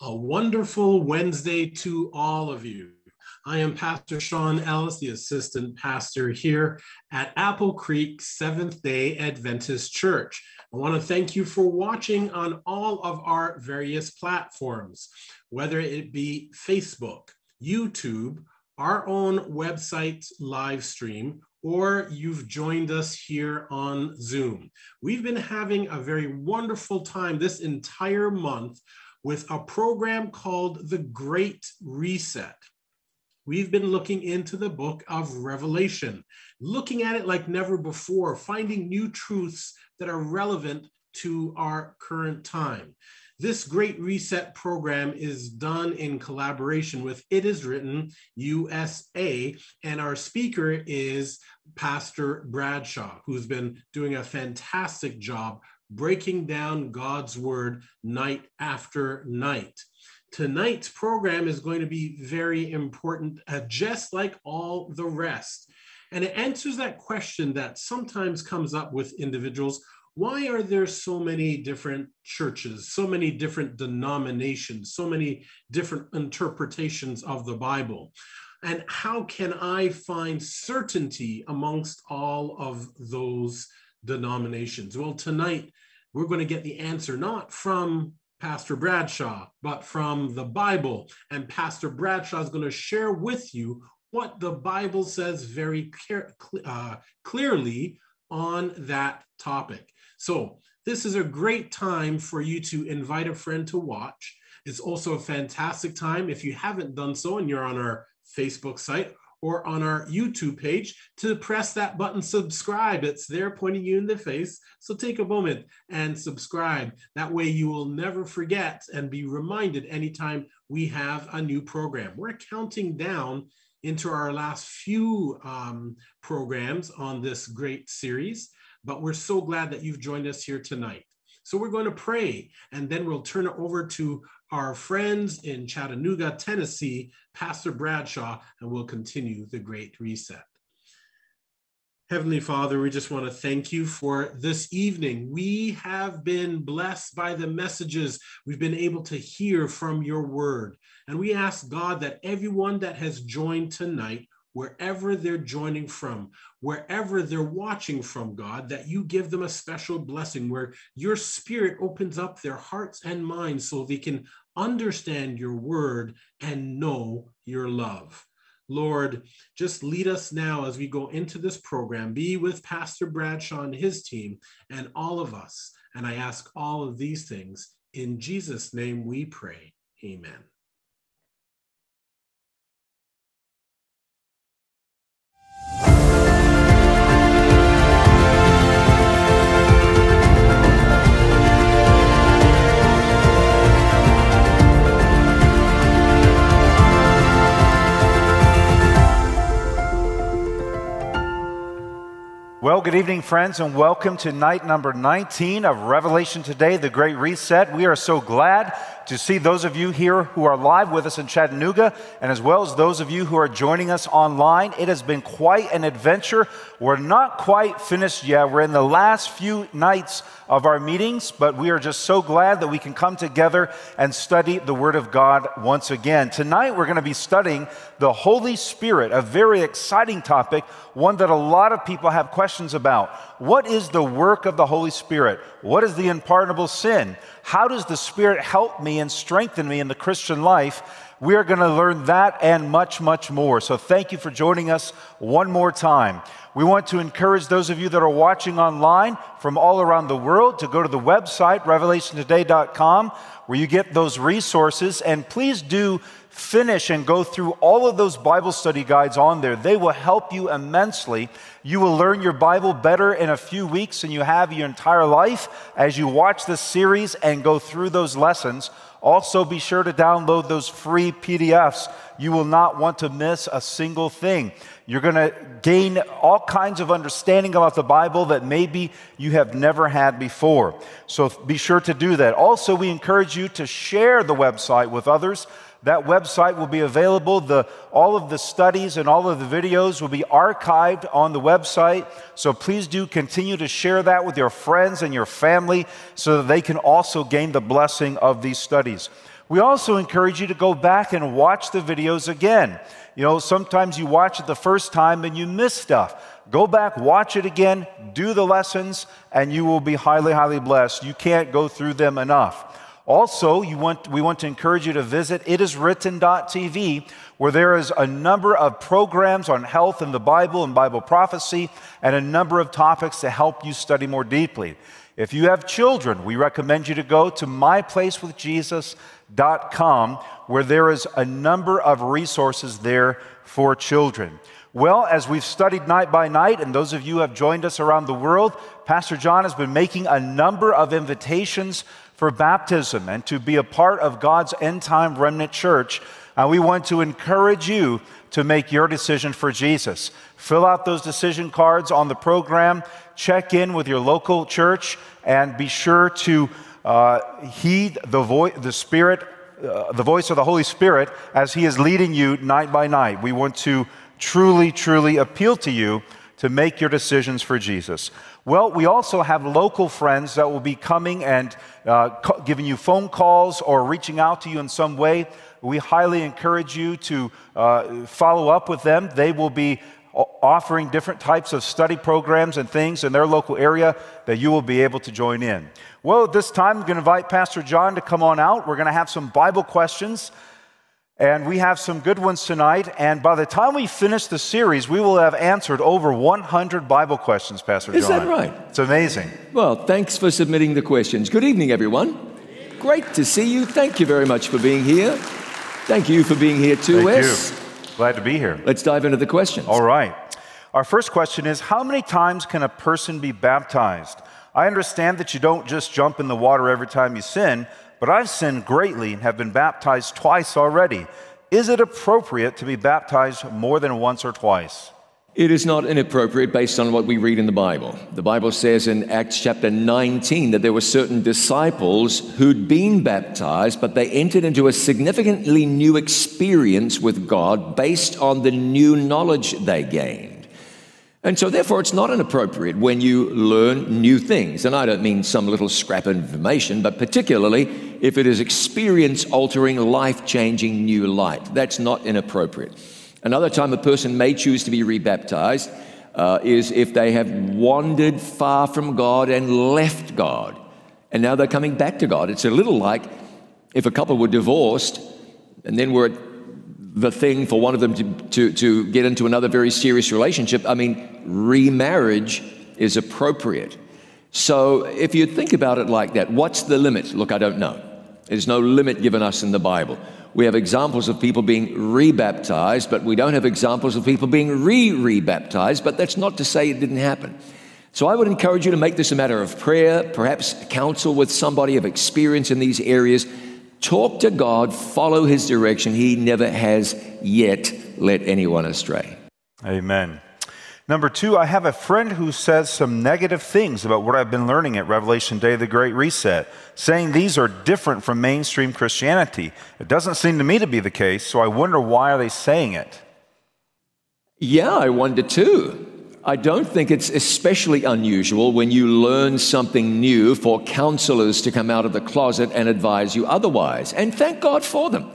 A wonderful Wednesday to all of you. I am Pastor Sean Ellis, the assistant pastor here at Apple Creek Seventh day Adventist Church. I want to thank you for watching on all of our various platforms, whether it be Facebook, YouTube, our own website live stream, or you've joined us here on Zoom. We've been having a very wonderful time this entire month with a program called The Great Reset. We've been looking into the book of Revelation, looking at it like never before, finding new truths that are relevant to our current time. This Great Reset program is done in collaboration with It Is Written USA, and our speaker is Pastor Bradshaw, who's been doing a fantastic job breaking down God's word night after night. Tonight's program is going to be very important, uh, just like all the rest. And it answers that question that sometimes comes up with individuals why are there so many different churches, so many different denominations, so many different interpretations of the Bible? And how can I find certainty amongst all of those denominations? Well, tonight we're going to get the answer not from Pastor Bradshaw, but from the Bible. And Pastor Bradshaw is going to share with you what the Bible says very uh, clearly on that topic. So, this is a great time for you to invite a friend to watch. It's also a fantastic time if you haven't done so and you're on our Facebook site or on our YouTube page to press that button subscribe. It's there pointing you in the face. So take a moment and subscribe. That way you will never forget and be reminded anytime we have a new program. We're counting down into our last few um, programs on this great series, but we're so glad that you've joined us here tonight. So we're going to pray and then we'll turn it over to our friends in Chattanooga, Tennessee, Pastor Bradshaw, and we'll continue the Great Reset. Heavenly Father, we just want to thank you for this evening. We have been blessed by the messages we've been able to hear from your word. And we ask God that everyone that has joined tonight wherever they're joining from, wherever they're watching from, God, that you give them a special blessing where your spirit opens up their hearts and minds so they can understand your word and know your love. Lord, just lead us now as we go into this program. Be with Pastor Bradshaw and his team and all of us. And I ask all of these things in Jesus' name we pray. Amen. Well, good evening, friends, and welcome to night number 19 of Revelation Today, the Great Reset. We are so glad to see those of you here who are live with us in Chattanooga, and as well as those of you who are joining us online. It has been quite an adventure. We're not quite finished yet. We're in the last few nights of our meetings, but we are just so glad that we can come together and study the Word of God once again. Tonight, we're going to be studying the Holy Spirit, a very exciting topic, one that a lot of people have questions about. What is the work of the Holy Spirit? What is the unpardonable sin? How does the Spirit help me and strengthen me in the Christian life? We are going to learn that and much, much more. So thank you for joining us one more time. We want to encourage those of you that are watching online from all around the world to go to the website, revelationtoday.com, where you get those resources. And please do finish and go through all of those Bible study guides on there. They will help you immensely. You will learn your Bible better in a few weeks than you have your entire life as you watch this series and go through those lessons. Also, be sure to download those free PDFs. You will not want to miss a single thing. You're going to gain all kinds of understanding about the Bible that maybe you have never had before. So be sure to do that. Also, we encourage you to share the website with others. That website will be available. The, all of the studies and all of the videos will be archived on the website. So please do continue to share that with your friends and your family so that they can also gain the blessing of these studies. We also encourage you to go back and watch the videos again. You know, sometimes you watch it the first time and you miss stuff. Go back, watch it again, do the lessons, and you will be highly, highly blessed. You can't go through them enough. Also, want, we want to encourage you to visit itiswritten.tv, where there is a number of programs on health and the Bible and Bible prophecy, and a number of topics to help you study more deeply. If you have children, we recommend you to go to myplacewithjesus.com, where there is a number of resources there for children. Well, as we've studied night by night, and those of you who have joined us around the world, Pastor John has been making a number of invitations for baptism and to be a part of God's end time remnant church. And we want to encourage you to make your decision for Jesus. Fill out those decision cards on the program, check in with your local church, and be sure to uh, heed the, vo- the Spirit, uh, the voice of the Holy Spirit as He is leading you night by night. We want to truly, truly appeal to you to make your decisions for Jesus. Well, we also have local friends that will be coming and uh, giving you phone calls or reaching out to you in some way. We highly encourage you to uh, follow up with them. They will be offering different types of study programs and things in their local area that you will be able to join in. Well, at this time, I'm going to invite Pastor John to come on out. We're going to have some Bible questions and we have some good ones tonight. And by the time we finish the series, we will have answered over 100 Bible questions, Pastor Is John. Is that right? It's amazing. Well, thanks for submitting the questions. Good evening, everyone. Great to see you. Thank you very much for being here. Thank you for being here too, Thank Wes. You. Glad to be here. Let's dive into the questions. All right. Our first question is How many times can a person be baptized? I understand that you don't just jump in the water every time you sin, but I've sinned greatly and have been baptized twice already. Is it appropriate to be baptized more than once or twice? It is not inappropriate based on what we read in the Bible. The Bible says in Acts chapter 19 that there were certain disciples who'd been baptized, but they entered into a significantly new experience with God based on the new knowledge they gained. And so, therefore, it's not inappropriate when you learn new things. And I don't mean some little scrap of information, but particularly if it is experience altering, life changing new light. That's not inappropriate. Another time a person may choose to be rebaptized uh, is if they have wandered far from God and left God. And now they're coming back to God. It's a little like if a couple were divorced and then were the thing for one of them to, to, to get into another very serious relationship. I mean, remarriage is appropriate. So if you think about it like that, what's the limit? Look, I don't know. There's no limit given us in the Bible. We have examples of people being rebaptized, but we don't have examples of people being re rebaptized, but that's not to say it didn't happen. So I would encourage you to make this a matter of prayer, perhaps counsel with somebody of experience in these areas Talk to God, follow His direction. He never has yet led anyone astray. Amen. Number two, I have a friend who says some negative things about what I've been learning at Revelation Today, the Great Reset, saying these are different from mainstream Christianity. It doesn't seem to me to be the case, so I wonder why are they saying it? Yeah, I wonder too. I don't think it's especially unusual when you learn something new for counselors to come out of the closet and advise you otherwise. And thank God for them.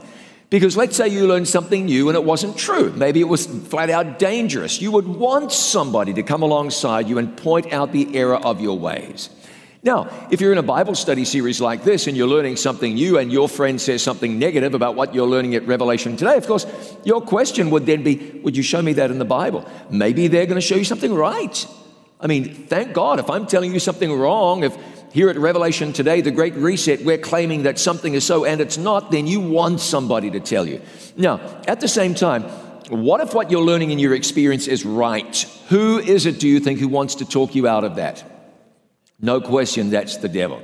Because let's say you learned something new and it wasn't true. Maybe it was flat out dangerous. You would want somebody to come alongside you and point out the error of your ways. Now, if you're in a Bible study series like this and you're learning something new and your friend says something negative about what you're learning at Revelation today, of course, your question would then be, Would you show me that in the Bible? Maybe they're going to show you something right. I mean, thank God if I'm telling you something wrong, if here at Revelation today, the Great Reset, we're claiming that something is so and it's not, then you want somebody to tell you. Now, at the same time, what if what you're learning in your experience is right? Who is it, do you think, who wants to talk you out of that? No question, that's the devil.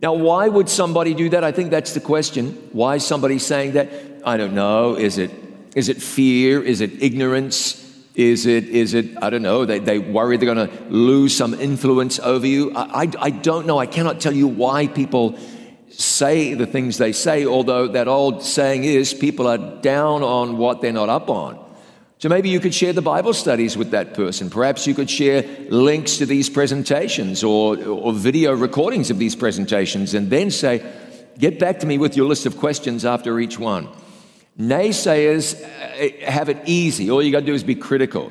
Now, why would somebody do that? I think that's the question. Why is somebody saying that? I don't know. Is it, is it fear? Is it ignorance? Is it, is it I don't know, they, they worry they're going to lose some influence over you? I, I, I don't know. I cannot tell you why people say the things they say, although that old saying is people are down on what they're not up on. So maybe you could share the Bible studies with that person. Perhaps you could share links to these presentations or, or video recordings of these presentations and then say, Get back to me with your list of questions after each one. Naysayers uh, have it easy. All you got to do is be critical.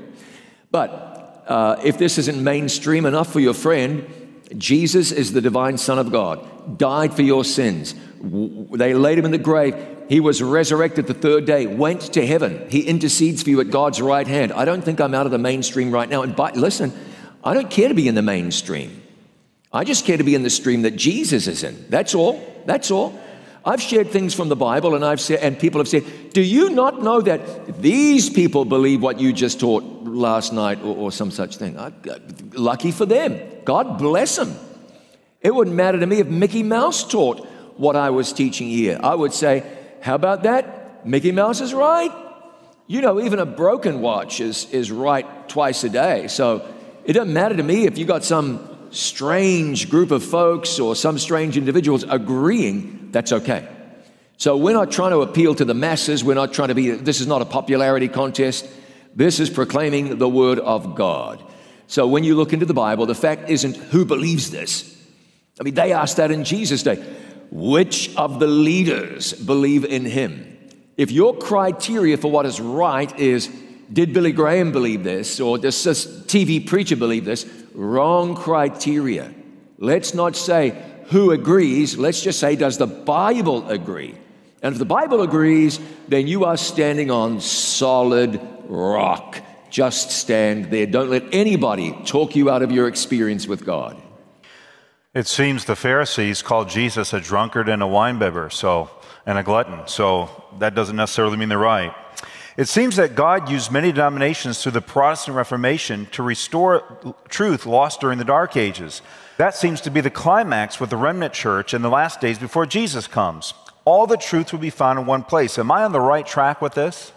But uh, if this isn't mainstream enough for your friend, Jesus is the divine Son of God, died for your sins. They laid him in the grave. He was resurrected the third day, went to heaven. He intercedes for you at God's right hand. I don't think I'm out of the mainstream right now. And by, listen, I don't care to be in the mainstream. I just care to be in the stream that Jesus is in. That's all. That's all. I've shared things from the Bible and I've said and people have said, "Do you not know that these people believe what you just taught last night or, or some such thing?" I, lucky for them. God bless them. It wouldn't matter to me if Mickey Mouse taught what I was teaching here. I would say, "How about that? Mickey Mouse is right." You know, even a broken watch is is right twice a day. So it doesn't matter to me if you got some strange group of folks or some strange individuals agreeing, that's okay. So we're not trying to appeal to the masses. We're not trying to be, this is not a popularity contest. This is proclaiming the word of God. So when you look into the Bible, the fact isn't who believes this. I mean, they asked that in Jesus' day. Which of the leaders believe in him? If your criteria for what is right is, did Billy Graham believe this? Or does this TV preacher believe this? Wrong criteria. Let's not say who agrees, let's just say, does the Bible agree? And if the Bible agrees, then you are standing on solid rock. Just stand there. Don't let anybody talk you out of your experience with God. It seems the Pharisees called Jesus a drunkard and a winebibber, so and a glutton. So that doesn't necessarily mean they're right. It seems that God used many denominations through the Protestant Reformation to restore truth lost during the Dark Ages. That seems to be the climax with the remnant church in the last days before Jesus comes. All the truth will be found in one place. Am I on the right track with this?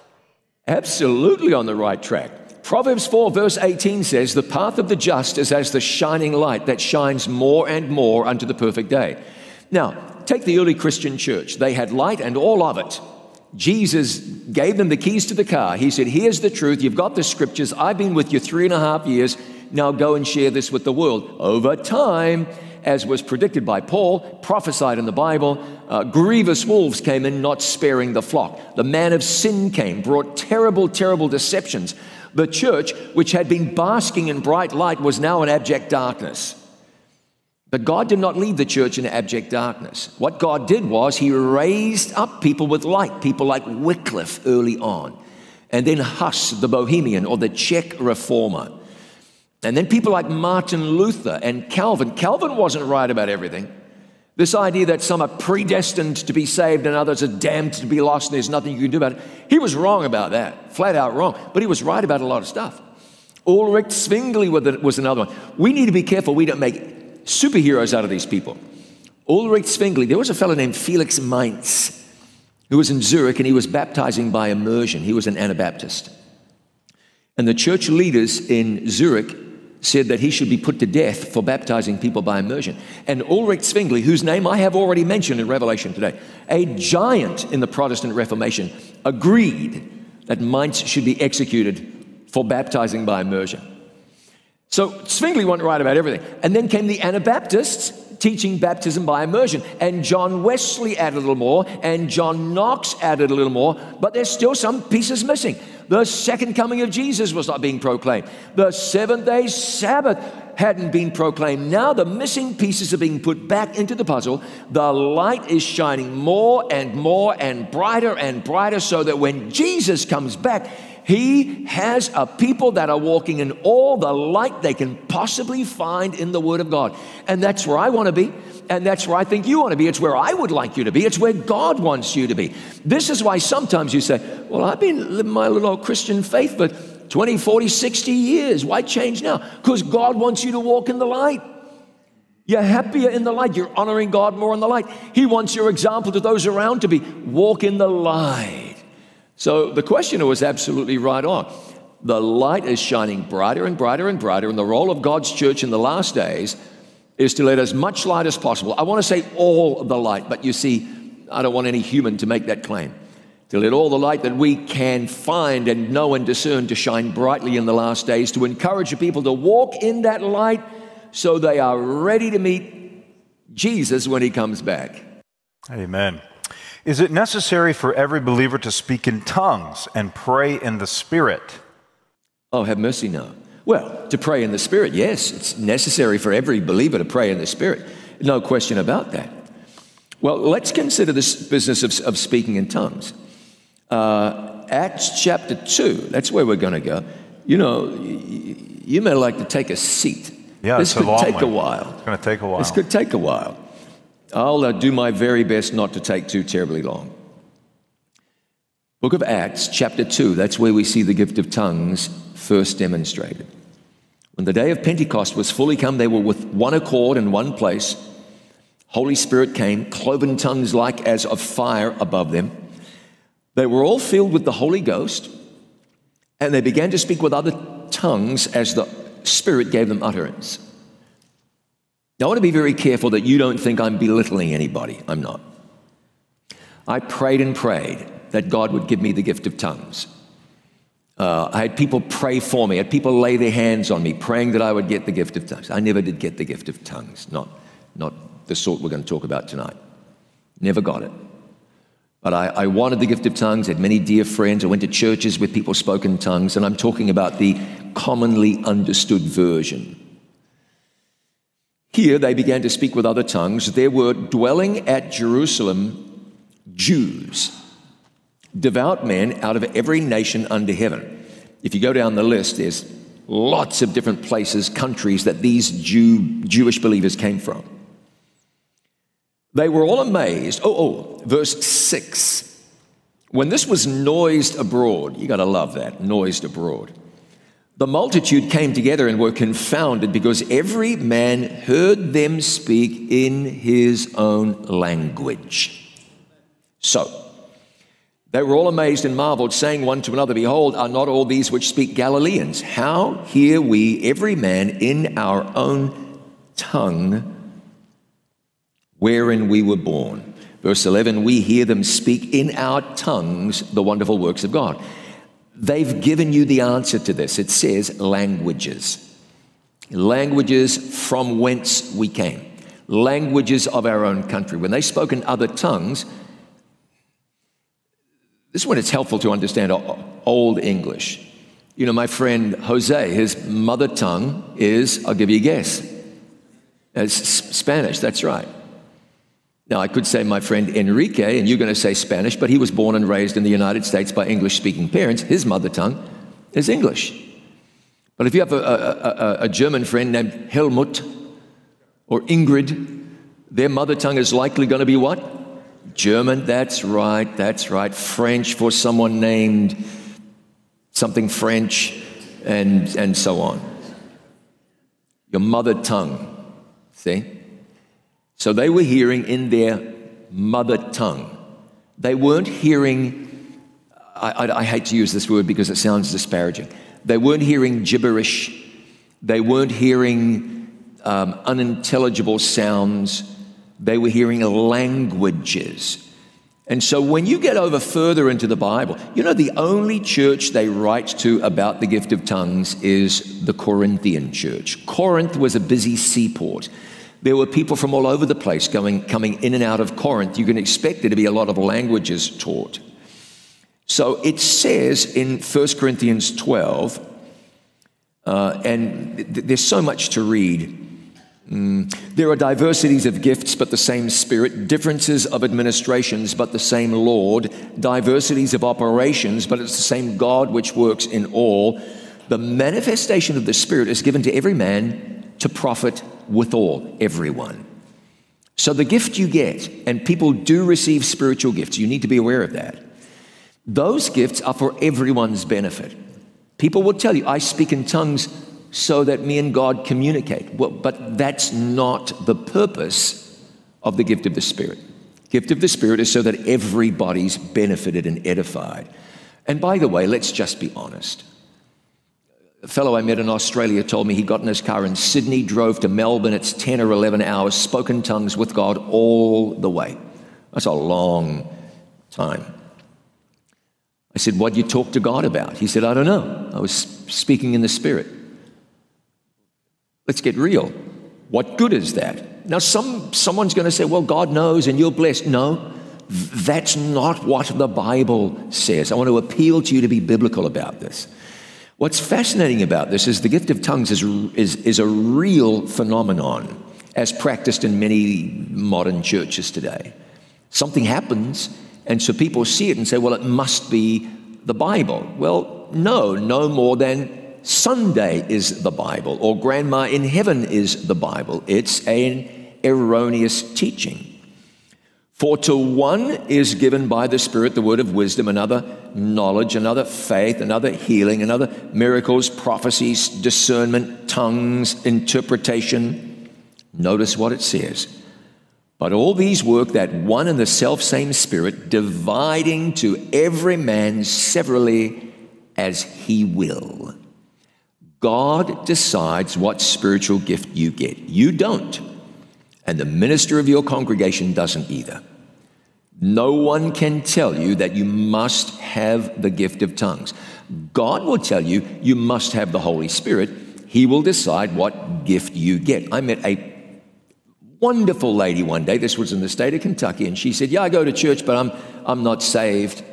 Absolutely on the right track. Proverbs 4, verse 18 says, The path of the just is as the shining light that shines more and more unto the perfect day. Now, take the early Christian church. They had light and all of it. Jesus gave them the keys to the car. He said, Here's the truth. You've got the scriptures. I've been with you three and a half years. Now go and share this with the world. Over time, as was predicted by Paul, prophesied in the Bible, uh, grievous wolves came in, not sparing the flock. The man of sin came, brought terrible, terrible deceptions. The church, which had been basking in bright light, was now in abject darkness. But God did not leave the church in abject darkness. What God did was He raised up people with light, people like Wycliffe early on, and then Huss, the Bohemian, or the Czech reformer. And then people like Martin Luther and Calvin. Calvin wasn't right about everything. This idea that some are predestined to be saved and others are damned to be lost and there's nothing you can do about it. He was wrong about that, flat out wrong. But he was right about a lot of stuff. Ulrich Zwingli was another one. We need to be careful we don't make superheroes out of these people. Ulrich Zwingli, there was a fellow named Felix Manz who was in Zurich and he was baptizing by immersion. He was an Anabaptist. And the church leaders in Zurich said that he should be put to death for baptizing people by immersion. And Ulrich Zwingli, whose name I have already mentioned in Revelation today, a giant in the Protestant Reformation, agreed that Manz should be executed for baptizing by immersion. So Zwingli went right about everything. And then came the Anabaptists teaching baptism by immersion. And John Wesley added a little more, and John Knox added a little more, but there's still some pieces missing. The second coming of Jesus was not being proclaimed. The seventh day Sabbath hadn't been proclaimed. Now the missing pieces are being put back into the puzzle. The light is shining more and more and brighter and brighter so that when Jesus comes back, he has a people that are walking in all the light they can possibly find in the Word of God. And that's where I want to be. And that's where I think you want to be. It's where I would like you to be. It's where God wants you to be. This is why sometimes you say, Well, I've been living my little Christian faith for 20, 40, 60 years. Why change now? Because God wants you to walk in the light. You're happier in the light. You're honoring God more in the light. He wants your example to those around to be walk in the light. So the questioner was absolutely right on. The light is shining brighter and brighter and brighter, and the role of God's church in the last days is to let as much light as possible. I want to say all the light, but you see, I don't want any human to make that claim. To let all the light that we can find and know and discern to shine brightly in the last days, to encourage the people to walk in that light so they are ready to meet Jesus when he comes back. Amen. Is it necessary for every believer to speak in tongues and pray in the Spirit? Oh, have mercy, no. Well, to pray in the Spirit, yes, it's necessary for every believer to pray in the Spirit. No question about that. Well, let's consider this business of, of speaking in tongues. Uh, Acts chapter 2, that's where we're going to go. You know, you may like to take a seat. Yeah, this could take a while. It's going to take a while. This could take a while. I'll uh, do my very best not to take too terribly long. Book of Acts, chapter 2, that's where we see the gift of tongues first demonstrated. When the day of Pentecost was fully come, they were with one accord in one place. Holy Spirit came, cloven tongues like as of fire above them. They were all filled with the Holy Ghost, and they began to speak with other tongues as the Spirit gave them utterance. Now, I want to be very careful that you don't think I'm belittling anybody. I'm not. I prayed and prayed that God would give me the gift of tongues. Uh, I had people pray for me. I had people lay their hands on me, praying that I would get the gift of tongues. I never did get the gift of tongues, not, not the sort we're going to talk about tonight. Never got it. But I, I wanted the gift of tongues, I had many dear friends. I went to churches where people spoke in tongues, and I'm talking about the commonly understood version. Here they began to speak with other tongues. There were dwelling at Jerusalem Jews, devout men out of every nation under heaven. If you go down the list, there's lots of different places, countries that these Jew, Jewish believers came from. They were all amazed. Oh, oh, verse 6. When this was noised abroad, you got to love that, noised abroad. The multitude came together and were confounded because every man heard them speak in his own language. So, they were all amazed and marveled, saying one to another, Behold, are not all these which speak Galileans? How hear we every man in our own tongue wherein we were born? Verse 11, we hear them speak in our tongues the wonderful works of God. They've given you the answer to this. It says languages. Languages from whence we came. Languages of our own country. When they spoke in other tongues, this is when it's helpful to understand Old English. You know, my friend Jose, his mother tongue is, I'll give you a guess, uh, it's Spanish, that's right. Now, I could say my friend Enrique, and you're going to say Spanish, but he was born and raised in the United States by English speaking parents. His mother tongue is English. But if you have a, a, a, a, German friend named Helmut or Ingrid, their mother tongue is likely going to be what? German, that's right, that's right. French for someone named something French, and, and so on. Your mother tongue, see? So they were hearing in their mother tongue. They weren't hearing, I, I, I, hate to use this word because it sounds disparaging. They weren't hearing gibberish. They weren't hearing um, unintelligible sounds. They were hearing languages. And so when you get over further into the Bible, you know, the only church they write to about the gift of tongues is the Corinthian church. Corinth was a busy seaport. There were people from all over the place going, coming in and out of Corinth. You can expect there to be a lot of languages taught. So it says in 1 Corinthians 12, uh, and th- there's so much to read. Mm. There are diversities of gifts, but the same Spirit, differences of administrations, but the same Lord, diversities of operations, but it's the same God which works in all. The manifestation of the Spirit is given to every man to profit withal, everyone. So the gift you get, and people do receive spiritual gifts, you need to be aware of that. Those gifts are for everyone's benefit. People will tell you, I speak in tongues so that me and God communicate. Well, but that's not the purpose of the gift of the Spirit. Gift of the Spirit is so that everybody's benefited and edified. And by the way, let's just be honest. A fellow I met in Australia told me he got in his car in Sydney, drove to Melbourne. It's 10 or 11 hours, spoken tongues with God all the way. That's a long time. I said, What did you talk to God about? He said, I don't know. I was speaking in the Spirit. Let's get real. What good is that? Now, some, someone's going to say, well, God knows and you're blessed. No, that's not what the Bible says. I want to appeal to you to be biblical about this. What's fascinating about this is the gift of tongues is, is, is a real phenomenon as practiced in many modern churches today. Something happens, and so people see it and say, well, it must be the Bible. Well, no, no more than Sunday is the Bible or grandma in heaven is the Bible. It's an erroneous teaching. For to one is given by the Spirit the word of wisdom, another knowledge, another faith, another healing, another miracles, prophecies, discernment, tongues, interpretation. Notice what it says. But all these work that one and the self same Spirit, dividing to every man severally as he will. God decides what spiritual gift you get. You don't and the minister of your congregation doesn't either. No one can tell you that you must have the gift of tongues. God will tell you you must have the Holy Spirit. He will decide what gift you get. I met a wonderful lady one day. This was in the state of Kentucky, and she said, Yeah, I go to church, but I'm, I'm not saved.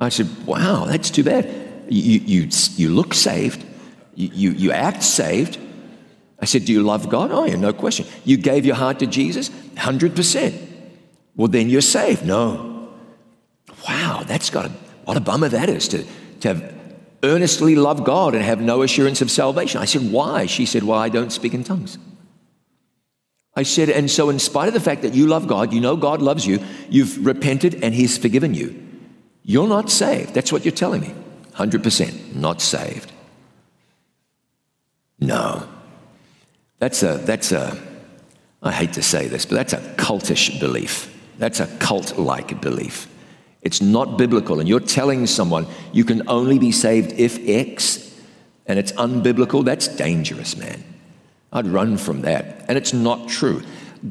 I said, Wow, that's too bad. You, you, you look saved, you, you, you act saved, I said, Do you love God? Oh, yeah, no question. You gave your heart to Jesus? 100%. Well, then you're saved. No. Wow, that's got a, what a bummer that is to, to have earnestly love God and have no assurance of salvation. I said, Why? She said, Well, I don't speak in tongues. I said, And so, in spite of the fact that you love God, you know God loves you, you've repented and He's forgiven you, you're not saved. That's what you're telling me. 100% not saved. No. That's a, that's a, I hate to say this, but that's a cultish belief. That's a cult like belief. It's not biblical. And you're telling someone you can only be saved if X, and it's unbiblical. That's dangerous, man. I'd run from that. And it's not true.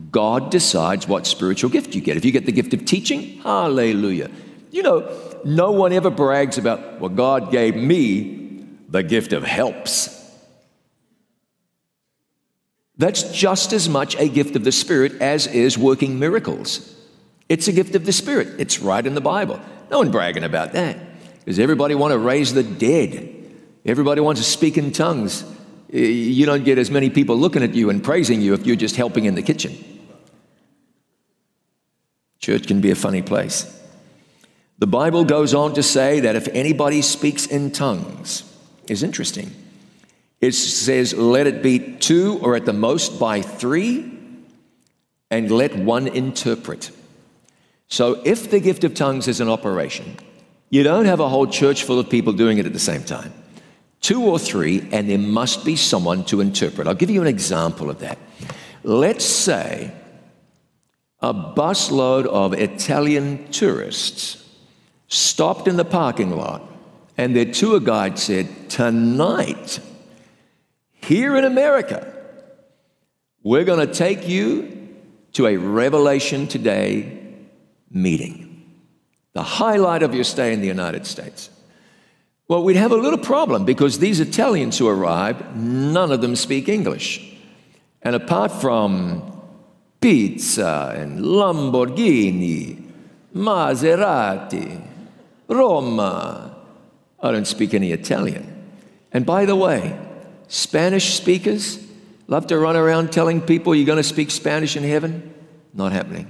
God decides what spiritual gift you get. If you get the gift of teaching, hallelujah. You know, no one ever brags about, well, God gave me the gift of helps. That's just as much a gift of the Spirit as is working miracles. It's a gift of the Spirit. It's right in the Bible. No one bragging about that because everybody want to raise the dead. Everybody wants to speak in tongues. You don't get as many people looking at you and praising you if you're just helping in the kitchen. Church can be a funny place. The Bible goes on to say that if anybody speaks in tongues, is interesting. It says, let it be two or at the most by three, and let one interpret. So if the gift of tongues is an operation, you don't have a whole church full of people doing it at the same time. Two or three, and there must be someone to interpret. I'll give you an example of that. Let's say a busload of Italian tourists stopped in the parking lot, and their tour guide said, Tonight, here in America, we're going to take you to a Revelation Today meeting, the highlight of your stay in the United States. Well, we'd have a little problem because these Italians who arrived, none of them speak English. And apart from pizza and Lamborghini, Maserati, Roma, I don't speak any Italian. And by the way, Spanish speakers love to run around telling people you're going to speak Spanish in heaven. Not happening.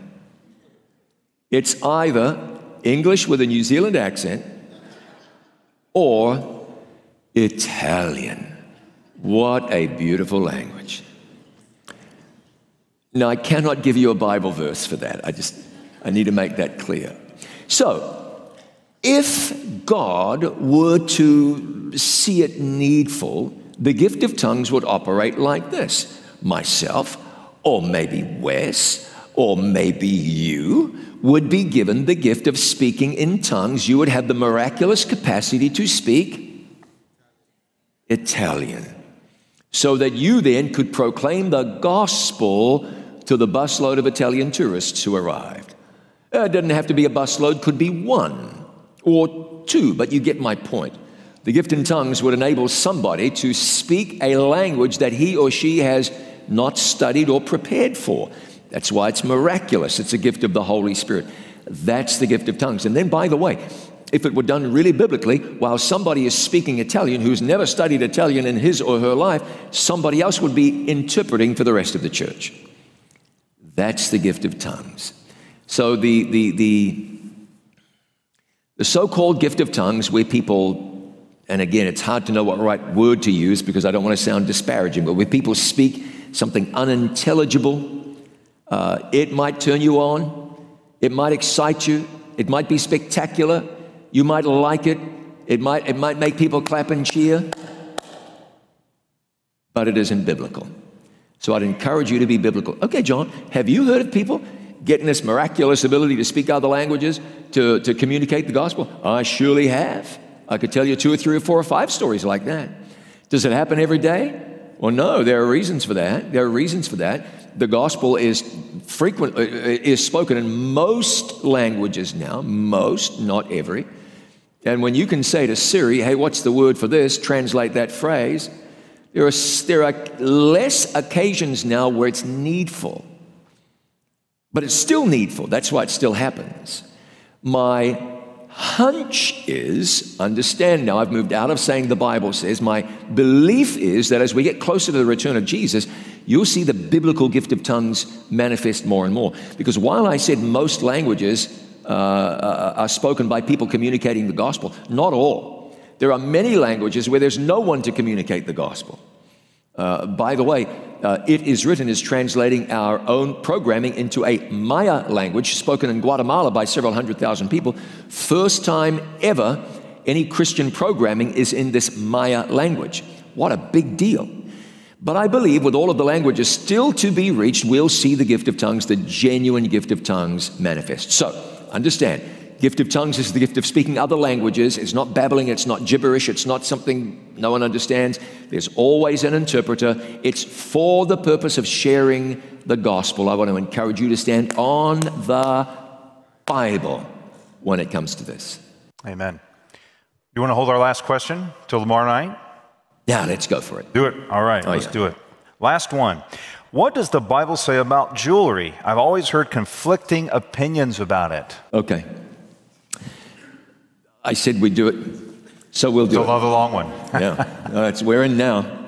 It's either English with a New Zealand accent or Italian. What a beautiful language. Now, I cannot give you a Bible verse for that. I just, I need to make that clear. So, if God were to see it needful the gift of tongues would operate like this myself, or maybe Wes, or maybe you, would be given the gift of speaking in tongues. You would have the miraculous capacity to speak Italian. So that you then could proclaim the gospel to the busload of Italian tourists who arrived. Uh, it doesn't have to be a busload, could be one or two, but you get my point. The gift in tongues would enable somebody to speak a language that he or she has not studied or prepared for. That's why it's miraculous. It's a gift of the Holy Spirit. That's the gift of tongues. And then, by the way, if it were done really biblically, while somebody is speaking Italian who's never studied Italian in his or her life, somebody else would be interpreting for the rest of the church. That's the gift of tongues. So the, the, the, the so called gift of tongues, where people, and again, it's hard to know what right word to use because I don't want to sound disparaging, but where people speak something unintelligible, uh, it might turn you on, it might excite you, it might be spectacular, you might like it, it might, it might make people clap and cheer, but it isn't biblical. So I'd encourage you to be biblical. Okay, John, have you heard of people getting this miraculous ability to speak other languages, to, to communicate the gospel? I surely have. I could tell you two or three or four or five stories like that. Does it happen every day? Well, no, there are reasons for that. There are reasons for that. The gospel is frequent uh, is spoken in most languages now, most, not every. And when you can say to Siri, "Hey, what's the word for this?" translate that phrase, there are, there are less occasions now where it's needful but it's still needful. That's why it still happens. My hunch is understand now, I've moved out of saying the Bible says, my belief is that as we get closer to the return of Jesus, you'll see the biblical gift of tongues manifest more and more. Because while I said most languages uh, uh are spoken by people communicating the gospel, not all. There are many languages where there's no one to communicate the gospel. Uh, by the way, uh, It Is Written is translating our own programming into a Maya language spoken in Guatemala by several hundred thousand people. First time ever any Christian programming is in this Maya language. What a big deal. But I believe with all of the languages still to be reached, we'll see the gift of tongues, the genuine gift of tongues manifest. So, understand, Gift of tongues is the gift of speaking other languages. It's not babbling, it's not gibberish, it's not something no one understands. There's always an interpreter. It's for the purpose of sharing the gospel. I want to encourage you to stand on the Bible when it comes to this. Amen. You want to hold our last question till tomorrow night? Yeah, let's go for it. Do it. All right, oh, let's yeah. do it. Last one. What does the Bible say about jewelry? I've always heard conflicting opinions about it. Okay. I said we'd do it, so we'll do it's it. Another long one. yeah, it's, we're in now.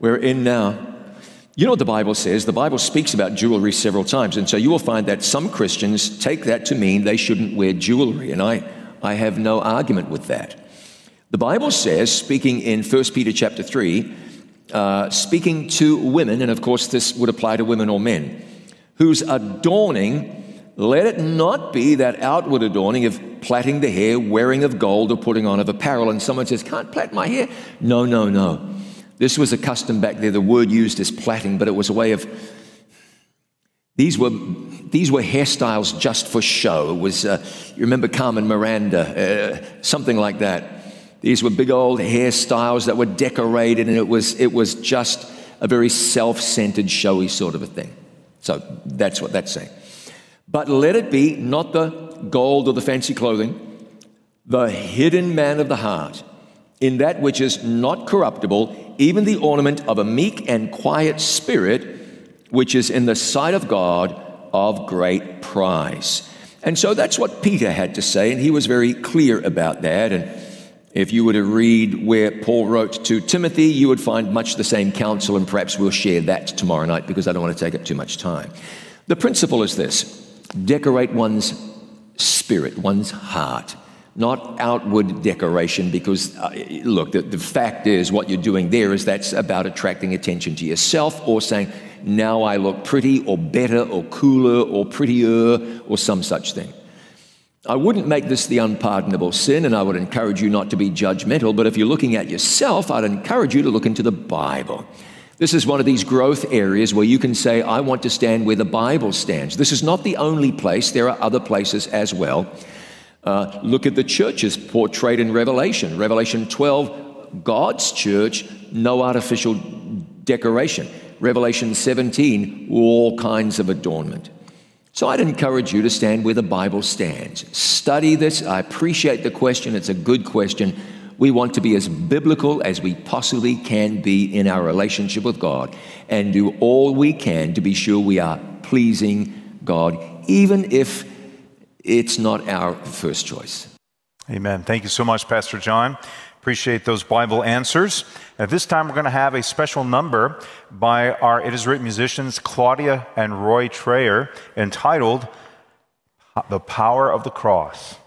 We're in now. You know what the Bible says? The Bible speaks about jewelry several times, and so you will find that some Christians take that to mean they shouldn't wear jewelry, and I, I have no argument with that. The Bible says, speaking in 1 Peter chapter 3, uh, speaking to women, and of course this would apply to women or men, whose adorning let it not be that outward adorning of plaiting the hair, wearing of gold, or putting on of apparel. And someone says, Can't plait my hair. No, no, no. This was a custom back there. The word used is plaiting, but it was a way of. These were, these were hairstyles just for show. It was, uh, you remember Carmen Miranda, uh, something like that. These were big old hairstyles that were decorated, and it was, it was just a very self centered, showy sort of a thing. So that's what that's saying. But let it be not the gold or the fancy clothing, the hidden man of the heart, in that which is not corruptible, even the ornament of a meek and quiet spirit, which is in the sight of God of great price. And so that's what Peter had to say, and he was very clear about that. And if you were to read where Paul wrote to Timothy, you would find much the same counsel, and perhaps we'll share that tomorrow night because I don't want to take up too much time. The principle is this decorate one's spirit, one's heart, not outward decoration, because uh, look, the, the fact is, what you're doing there is that's about attracting attention to yourself or saying, now I look pretty or better or cooler or prettier or some such thing. I wouldn't make this the unpardonable sin, and I would encourage you not to be judgmental, but if you're looking at yourself, I'd encourage you to look into the Bible. This is one of these growth areas where you can say, I want to stand where the Bible stands. This is not the only place, there are other places as well. Uh, look at the churches portrayed in Revelation. Revelation 12, God's church, no artificial decoration. Revelation 17, all kinds of adornment. So I'd encourage you to stand where the Bible stands. Study this. I appreciate the question, it's a good question. We want to be as biblical as we possibly can be in our relationship with God and do all we can to be sure we are pleasing God, even if it's not our first choice. Amen. Thank you so much, Pastor John. Appreciate those Bible answers. At this time, we're going to have a special number by our It Is Written musicians, Claudia and Roy Trayer, entitled The Power of the Cross.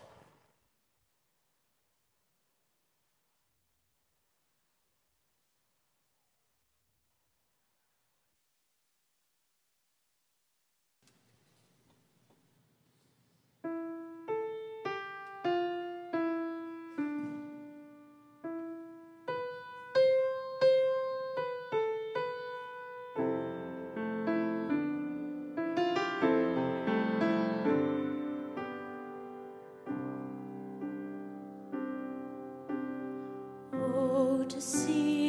to see.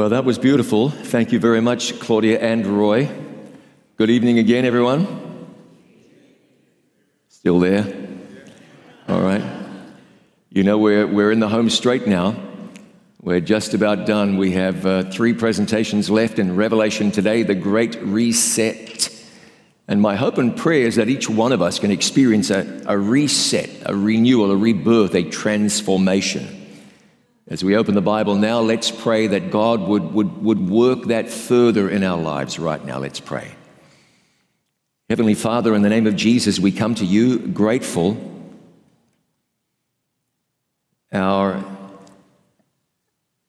Well, that was beautiful. Thank you very much, Claudia and Roy. Good evening again, everyone. Still there? All right. You know, we're, we're in the home straight now. We're just about done. We have uh, three presentations left in Revelation Today, the Great Reset. And my hope and prayer is that each one of us can experience a, a reset, a renewal, a rebirth, a transformation. As we open the Bible now, let's pray that God would, would, would work that further in our lives right now. Let's pray. Heavenly Father, in the name of Jesus, we come to you grateful. Our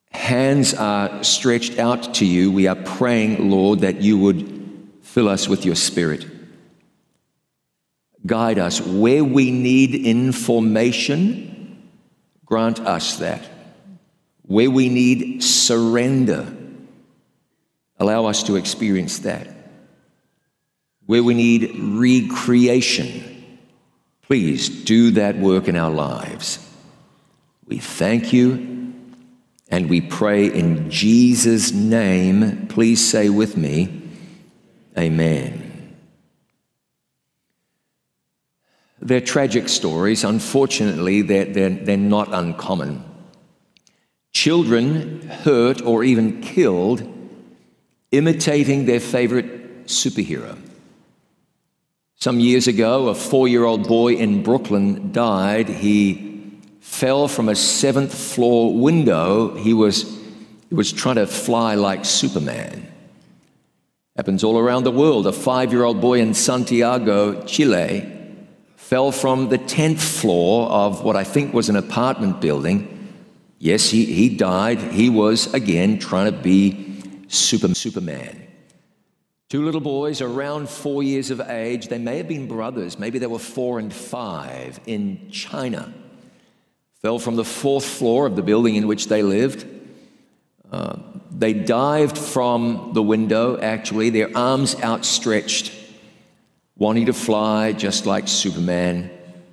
hands are stretched out to you. We are praying, Lord, that you would fill us with your Spirit. Guide us where we need information, grant us that. Where we need surrender, allow us to experience that. Where we need recreation, please do that work in our lives. We thank you and we pray in Jesus' name. Please say with me, Amen. They're tragic stories. Unfortunately, they're, they're, they're not uncommon. Children hurt or even killed imitating their favorite superhero. Some years ago, a four year old boy in Brooklyn died. He fell from a seventh floor window. He was, he was trying to fly like Superman. Happens all around the world. A five year old boy in Santiago, Chile, fell from the 10th floor of what I think was an apartment building Yes, he, he died. He was, again, trying to be super, Superman. Two little boys around four years of age. They may have been brothers. Maybe they were four and five in China. Fell from the fourth floor of the building in which they lived. Uh, they dived from the window, actually, their arms outstretched, wanting to fly just like Superman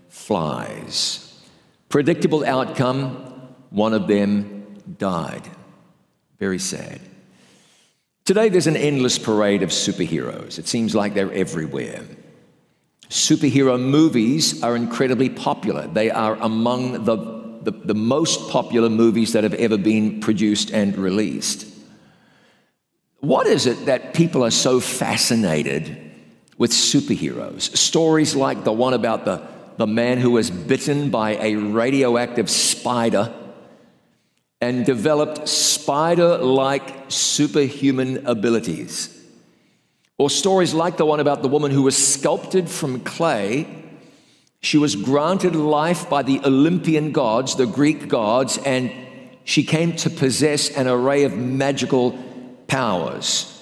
flies. Predictable outcome one of them died. Very sad. Today, there's an endless parade of superheroes. It seems like they're everywhere. Superhero movies are incredibly popular. They are among the, the, the, most popular movies that have ever been produced and released. What is it that people are so fascinated with superheroes? Stories like the one about the, the man who was bitten by a radioactive spider and developed spider like superhuman abilities. Or stories like the one about the woman who was sculpted from clay. She was granted life by the Olympian gods, the Greek gods, and she came to possess an array of magical powers.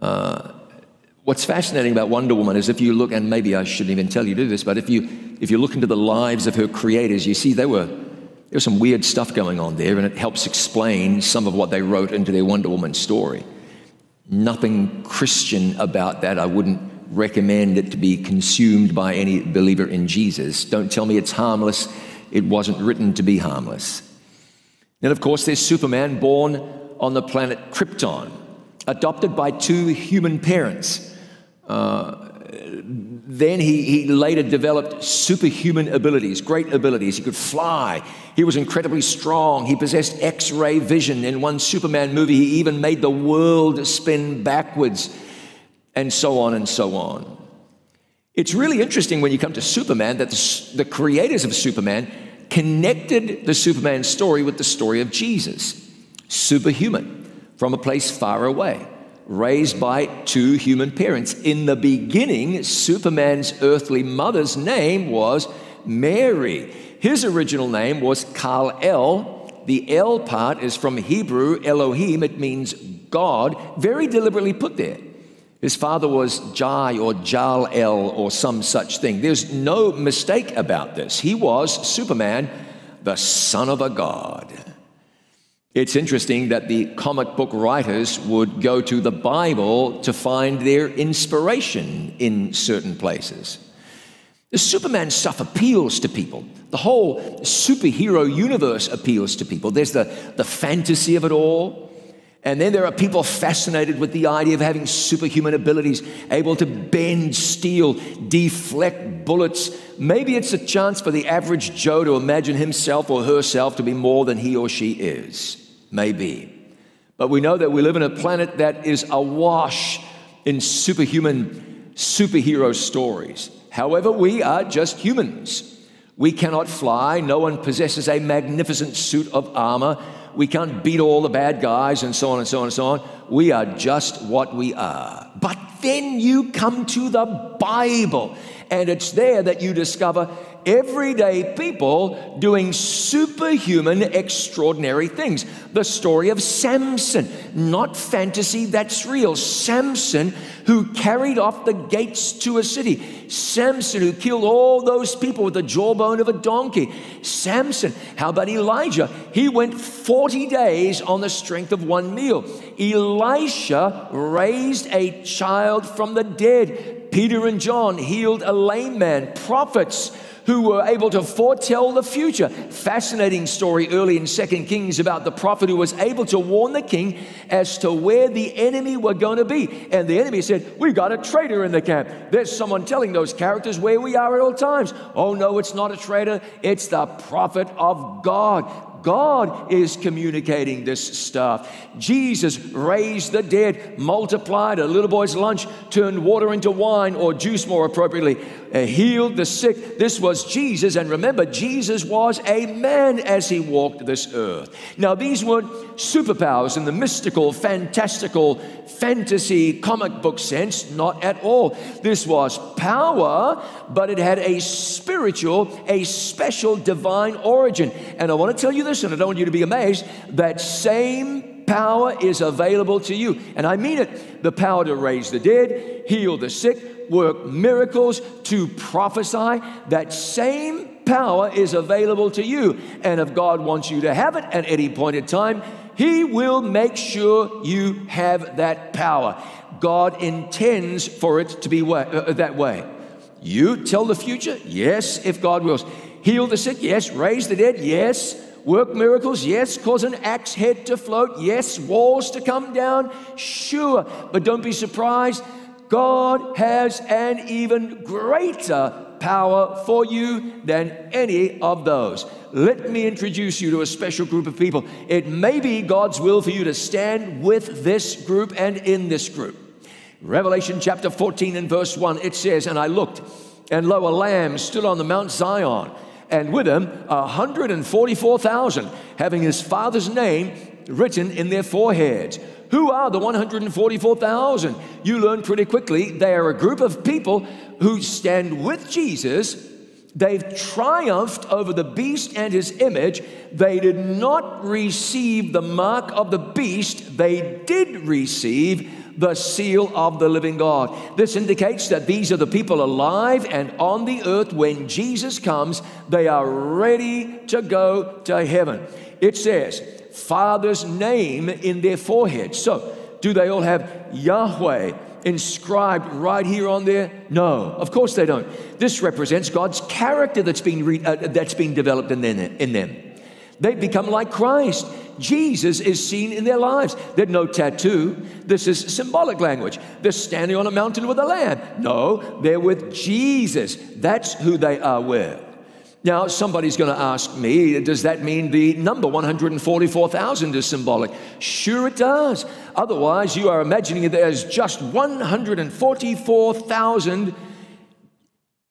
Uh, what's fascinating about Wonder Woman is if you look, and maybe I shouldn't even tell you to do this, but if you if you look into the lives of her creators, you see they were there's some weird stuff going on there, and it helps explain some of what they wrote into their Wonder Woman story. Nothing Christian about that. I wouldn't recommend it to be consumed by any believer in Jesus. Don't tell me it's harmless. It wasn't written to be harmless. Then, of course, there's Superman born on the planet Krypton, adopted by two human parents. Uh, then he, he later developed superhuman abilities, great abilities. He could fly. He was incredibly strong. He possessed X ray vision. In one Superman movie, he even made the world spin backwards, and so on and so on. It's really interesting when you come to Superman that the, the creators of Superman connected the Superman story with the story of Jesus, superhuman, from a place far away raised by two human parents. In the beginning, Superman's earthly mother's name was Mary. His original name was Kal El. The El part is from Hebrew Elohim, it means God, very deliberately put there. His father was Jai or Jal El or some such thing. There's no mistake about this. He was Superman, the son of a God. It's interesting that the comic book writers would go to the Bible to find their inspiration in certain places. The Superman stuff appeals to people. The whole superhero universe appeals to people. There's the, the fantasy of it all. And then there are people fascinated with the idea of having superhuman abilities, able to bend steel, deflect bullets. Maybe it's a chance for the average Joe to imagine himself or herself to be more than he or she is. Maybe. But we know that we live in a planet that is awash in superhuman superhero stories. However, we are just humans. We cannot fly. No one possesses a magnificent suit of armor. We can't beat all the bad guys and so on and so on and so on. We are just what we are. But then you come to the Bible, and it's there that you discover everyday people doing superhuman, extraordinary things. The story of Samson, not fantasy, that's real. Samson, who carried off the gates to a city. Samson, who killed all those people with the jawbone of a donkey. Samson, how about Elijah? He went 40 days on the strength of one meal. Elisha raised a child from the dead. Peter and John healed a lame man. Prophets, who were able to foretell the future. Fascinating story early in Second Kings about the prophet who was able to warn the king as to where the enemy were going to be. And the enemy said, We've got a traitor in the camp. There's someone telling those characters where we are at all times. Oh, no, it's not a traitor, it's the prophet of God. God is communicating this stuff. Jesus raised the dead, multiplied a little boy's lunch, turned water into wine or juice more appropriately, uh, healed the sick. This was Jesus. And remember, Jesus was a man as he walked this earth. Now, these weren't superpowers in the mystical, fantastical, fantasy comic book sense, not at all. This was power, but it had a spiritual, a special divine origin. And I want to tell you this, and I don't want you to be amazed, that same power is available to you. And I mean it the power to raise the dead, heal the sick, work miracles, to prophesy. That same power is available to you. And if God wants you to have it at any point in time, He will make sure you have that power. God intends for it to be way, uh, that way. You tell the future? Yes, if God wills. Heal the sick? Yes. Raise the dead? Yes. Work miracles? Yes. Cause an axe head to float? Yes. Walls to come down? Sure. But don't be surprised. God has an even greater power for you than any of those. Let me introduce you to a special group of people. It may be God's will for you to stand with this group and in this group. Revelation chapter 14 and verse 1, it says, And I looked, and lo, a lamb stood on the Mount Zion, and with him a 144,000, having his father's name written in their foreheads. Who are the 144,000? You learn pretty quickly they are a group of people who stand with Jesus. They've triumphed over the beast and his image. They did not receive the mark of the beast, they did receive the seal of the living God. This indicates that these are the people alive and on the earth when Jesus comes, they are ready to go to heaven. It says, Father's name in their forehead. So, do they all have Yahweh inscribed right here on there? No, of course they don't. This represents God's character that's been, re- uh, that's been developed in, them, in them. They become like Christ. Jesus is seen in their lives. There's no tattoo. This is symbolic language. They're standing on a mountain with a lamb. No, they're with Jesus. That's who they are with. Now, somebody's going to ask me, does that mean the number 144,000 is symbolic? Sure, it does. Otherwise, you are imagining as just 144,000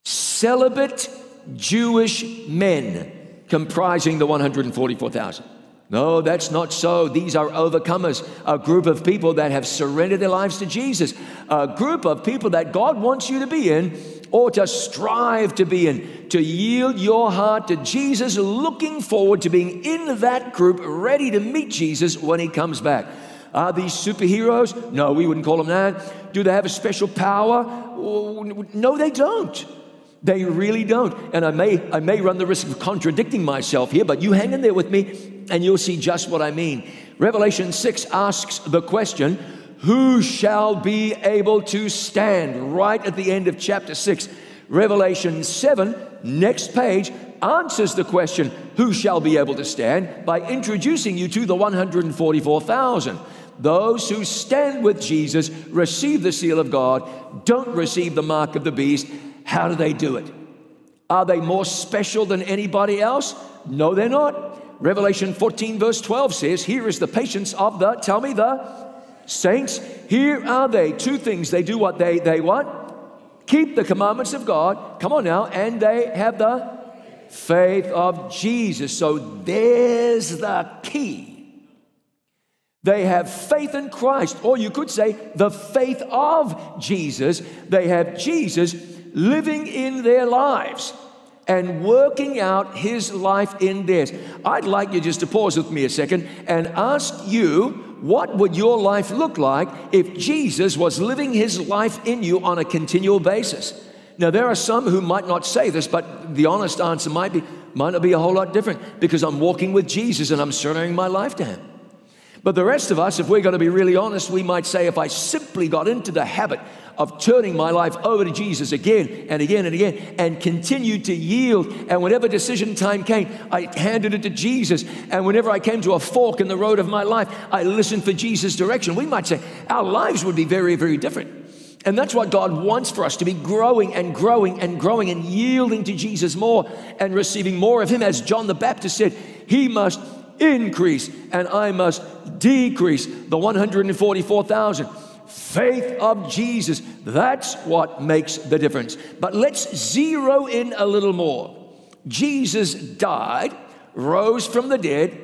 celibate Jewish men comprising the 144,000. No, that's not so. These are overcomers, a group of people that have surrendered their lives to Jesus, a group of people that God wants you to be in or to strive to be in, to yield your heart to Jesus, looking forward to being in that group, ready to meet Jesus when he comes back. Are these superheroes? No, we wouldn't call them that. Do they have a special power? No, they don't. They really don't. And I may, I may run the risk of contradicting myself here, but you hang in there with me and you'll see just what I mean. Revelation 6 asks the question Who shall be able to stand? Right at the end of chapter 6. Revelation 7, next page, answers the question, Who shall be able to stand? by introducing you to the 144,000. Those who stand with Jesus receive the seal of God, don't receive the mark of the beast. How do they do it? Are they more special than anybody else? No, they're not. Revelation 14, verse 12 says, Here is the patience of the, tell me, the saints. Here are they. Two things. They do what they, they what? Keep the commandments of God. Come on now. And they have the faith of Jesus. So there's the key. They have faith in Christ, or you could say the faith of Jesus. They have Jesus living in their lives and working out his life in theirs. I'd like you just to pause with me a second and ask you what would your life look like if Jesus was living his life in you on a continual basis? Now, there are some who might not say this, but the honest answer might be, might not be a whole lot different because I'm walking with Jesus and I'm surrendering my life to him. But the rest of us, if we're going to be really honest, we might say, if I simply got into the habit of turning my life over to Jesus again and again and again and continued to yield, and whenever decision time came, I handed it to Jesus. And whenever I came to a fork in the road of my life, I listened for Jesus' direction. We might say our lives would be very, very different. And that's what God wants for us to be growing and growing and growing and yielding to Jesus more and receiving more of Him. As John the Baptist said, He must increase and I must decrease. The 144,000. Faith of Jesus, that's what makes the difference. But let's zero in a little more. Jesus died, rose from the dead,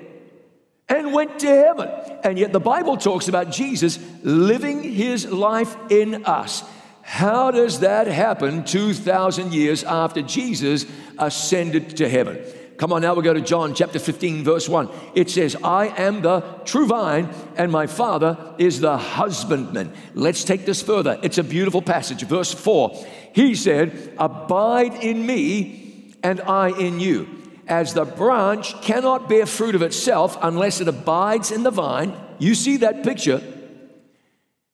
and went to heaven. And yet the Bible talks about Jesus living his life in us. How does that happen 2,000 years after Jesus ascended to heaven? Come on, now we go to John chapter 15, verse 1. It says, I am the true vine, and my Father is the husbandman. Let's take this further. It's a beautiful passage. Verse 4. He said, Abide in me, and I in you. As the branch cannot bear fruit of itself unless it abides in the vine. You see that picture?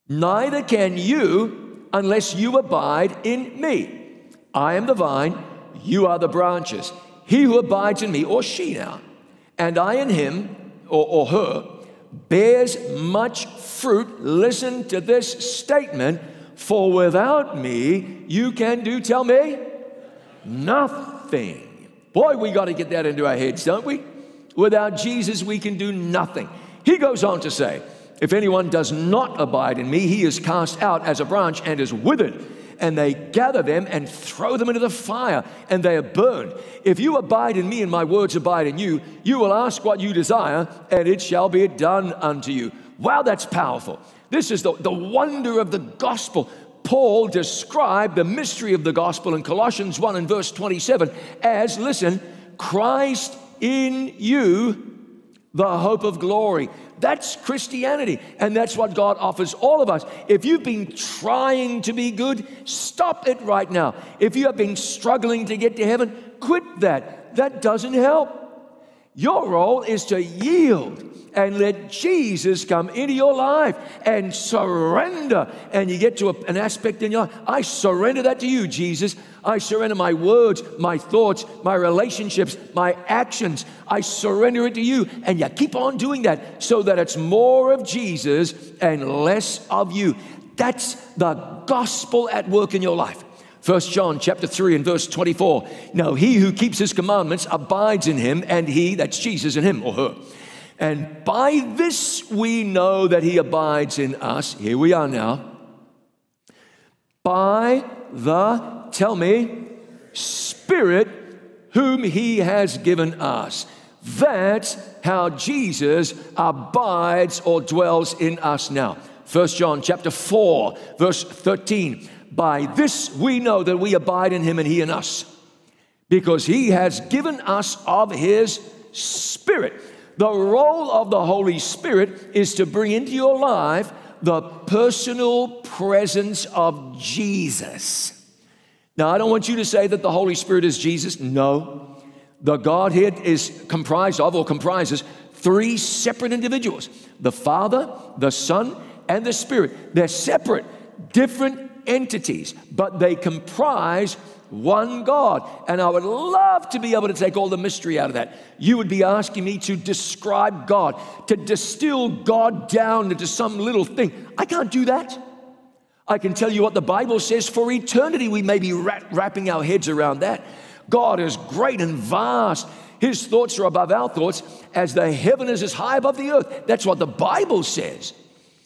Neither can you unless you abide in me. I am the vine, you are the branches. He who abides in me, or she now, and I in him, or, or her, bears much fruit. Listen to this statement for without me, you can do, tell me, nothing. Boy, we got to get that into our heads, don't we? Without Jesus, we can do nothing. He goes on to say, If anyone does not abide in me, he is cast out as a branch and is withered and they gather them and throw them into the fire, and they are burned. If you abide in me and my words abide in you, you will ask what you desire, and it shall be done unto you. Wow, that's powerful. This is the, the wonder of the gospel. Paul described the mystery of the gospel in Colossians 1 and verse 27 as, listen, Christ in you, the hope of glory. That's Christianity. And that's what God offers all of us. If you've been trying to be good, stop it right now. If you have been struggling to get to heaven, quit that. That doesn't help. Your role is to yield and let Jesus come into your life and surrender. And you get to a, an aspect in your life, I surrender that to you, Jesus. I surrender my words, my thoughts, my relationships, my actions. I surrender it to you. And you keep on doing that so that it's more of Jesus and less of you. That's the gospel at work in your life. First John chapter 3 and verse 24. Now he who keeps his commandments abides in him, and he, that's Jesus in him or her. And by this we know that he abides in us. Here we are now. By the, tell me, Spirit whom he has given us. That's how Jesus abides or dwells in us now. First John chapter 4, verse 13. By this we know that we abide in him and he in us, because he has given us of his spirit. The role of the Holy Spirit is to bring into your life the personal presence of Jesus. Now, I don't want you to say that the Holy Spirit is Jesus. No. The Godhead is comprised of or comprises three separate individuals the Father, the Son, and the Spirit. They're separate, different entities, but they comprise one God. And I would love to be able to take all the mystery out of that. You would be asking me to describe God, to distill God down into some little thing. I can't do that. I can tell you what the Bible says for eternity. We may be wrapping our heads around that. God is great and vast. His thoughts are above our thoughts, as the heaven is as high above the earth. That's what the Bible says.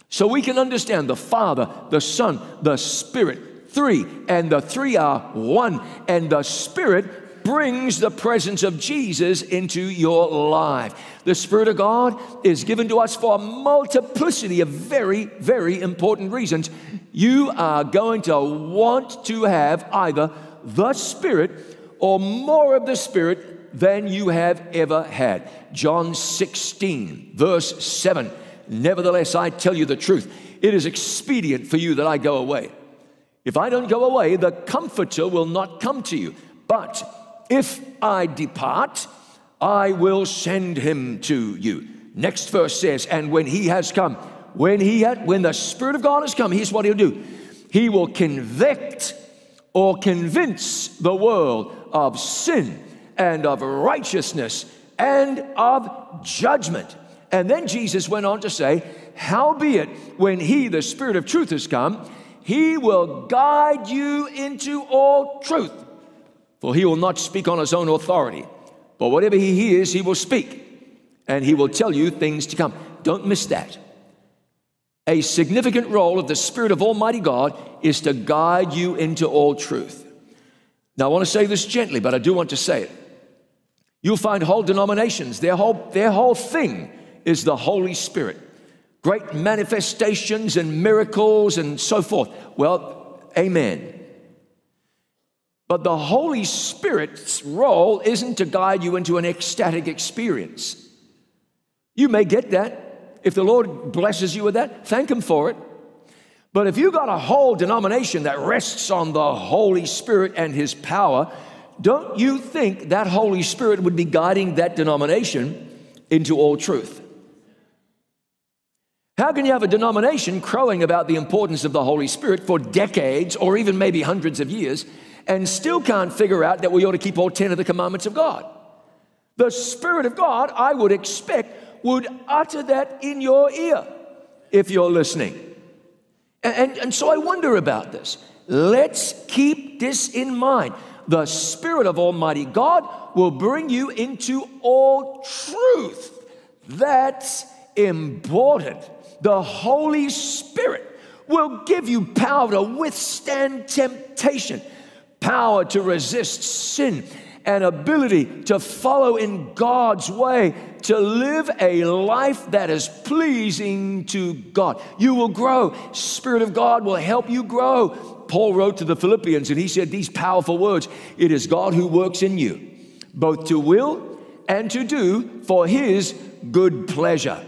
So we can understand the Father, the Son, the Spirit, three, and the three are one, and the Spirit brings the presence of Jesus into your life. The Spirit of God is given to us for a multiplicity of very, very important reasons. You are going to want to have either the Spirit or more of the Spirit than you have ever had. John 16, verse 7. Nevertheless, I tell you the truth. It is expedient for you that I go away. If I don't go away, the Comforter will not come to you. But if I depart, I will send him to you. Next verse says, And when he has come, when he had, when the Spirit of God has come, here's what he'll do. He will convict or convince the world of sin and of righteousness and of judgment. And then Jesus went on to say, Howbeit, when he, the Spirit of truth, has come, he will guide you into all truth. For he will not speak on his own authority, but whatever he hears, he will speak, and he will tell you things to come. Don't miss that. A significant role of the Spirit of Almighty God is to guide you into all truth. Now, I want to say this gently, but I do want to say it. You'll find whole denominations, their whole, their whole thing is the Holy Spirit. Great manifestations and miracles and so forth. Well, amen. But the Holy Spirit's role isn't to guide you into an ecstatic experience. You may get that. If the Lord blesses you with that, thank Him for it. But if you've got a whole denomination that rests on the Holy Spirit and His power, don't you think that Holy Spirit would be guiding that denomination into all truth? How can you have a denomination crowing about the importance of the Holy Spirit for decades or even maybe hundreds of years and still can't figure out that we ought to keep all 10 of the commandments of God? The Spirit of God, I would expect, would utter that in your ear if you're listening. And, and, and so I wonder about this. Let's keep this in mind the Spirit of Almighty God will bring you into all truth. That's important. The Holy Spirit will give you power to withstand temptation, power to resist sin, and ability to follow in God's way, to live a life that is pleasing to God. You will grow. Spirit of God will help you grow. Paul wrote to the Philippians and he said these powerful words It is God who works in you, both to will and to do for his good pleasure.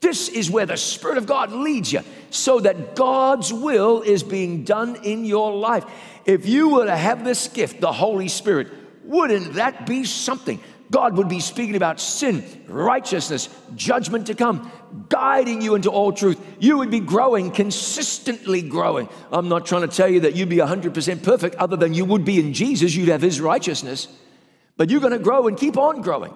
This is where the Spirit of God leads you so that God's will is being done in your life. If you were to have this gift, the Holy Spirit, wouldn't that be something? God would be speaking about sin, righteousness, judgment to come, guiding you into all truth. You would be growing, consistently growing. I'm not trying to tell you that you'd be 100% perfect, other than you would be in Jesus, you'd have His righteousness. But you're going to grow and keep on growing.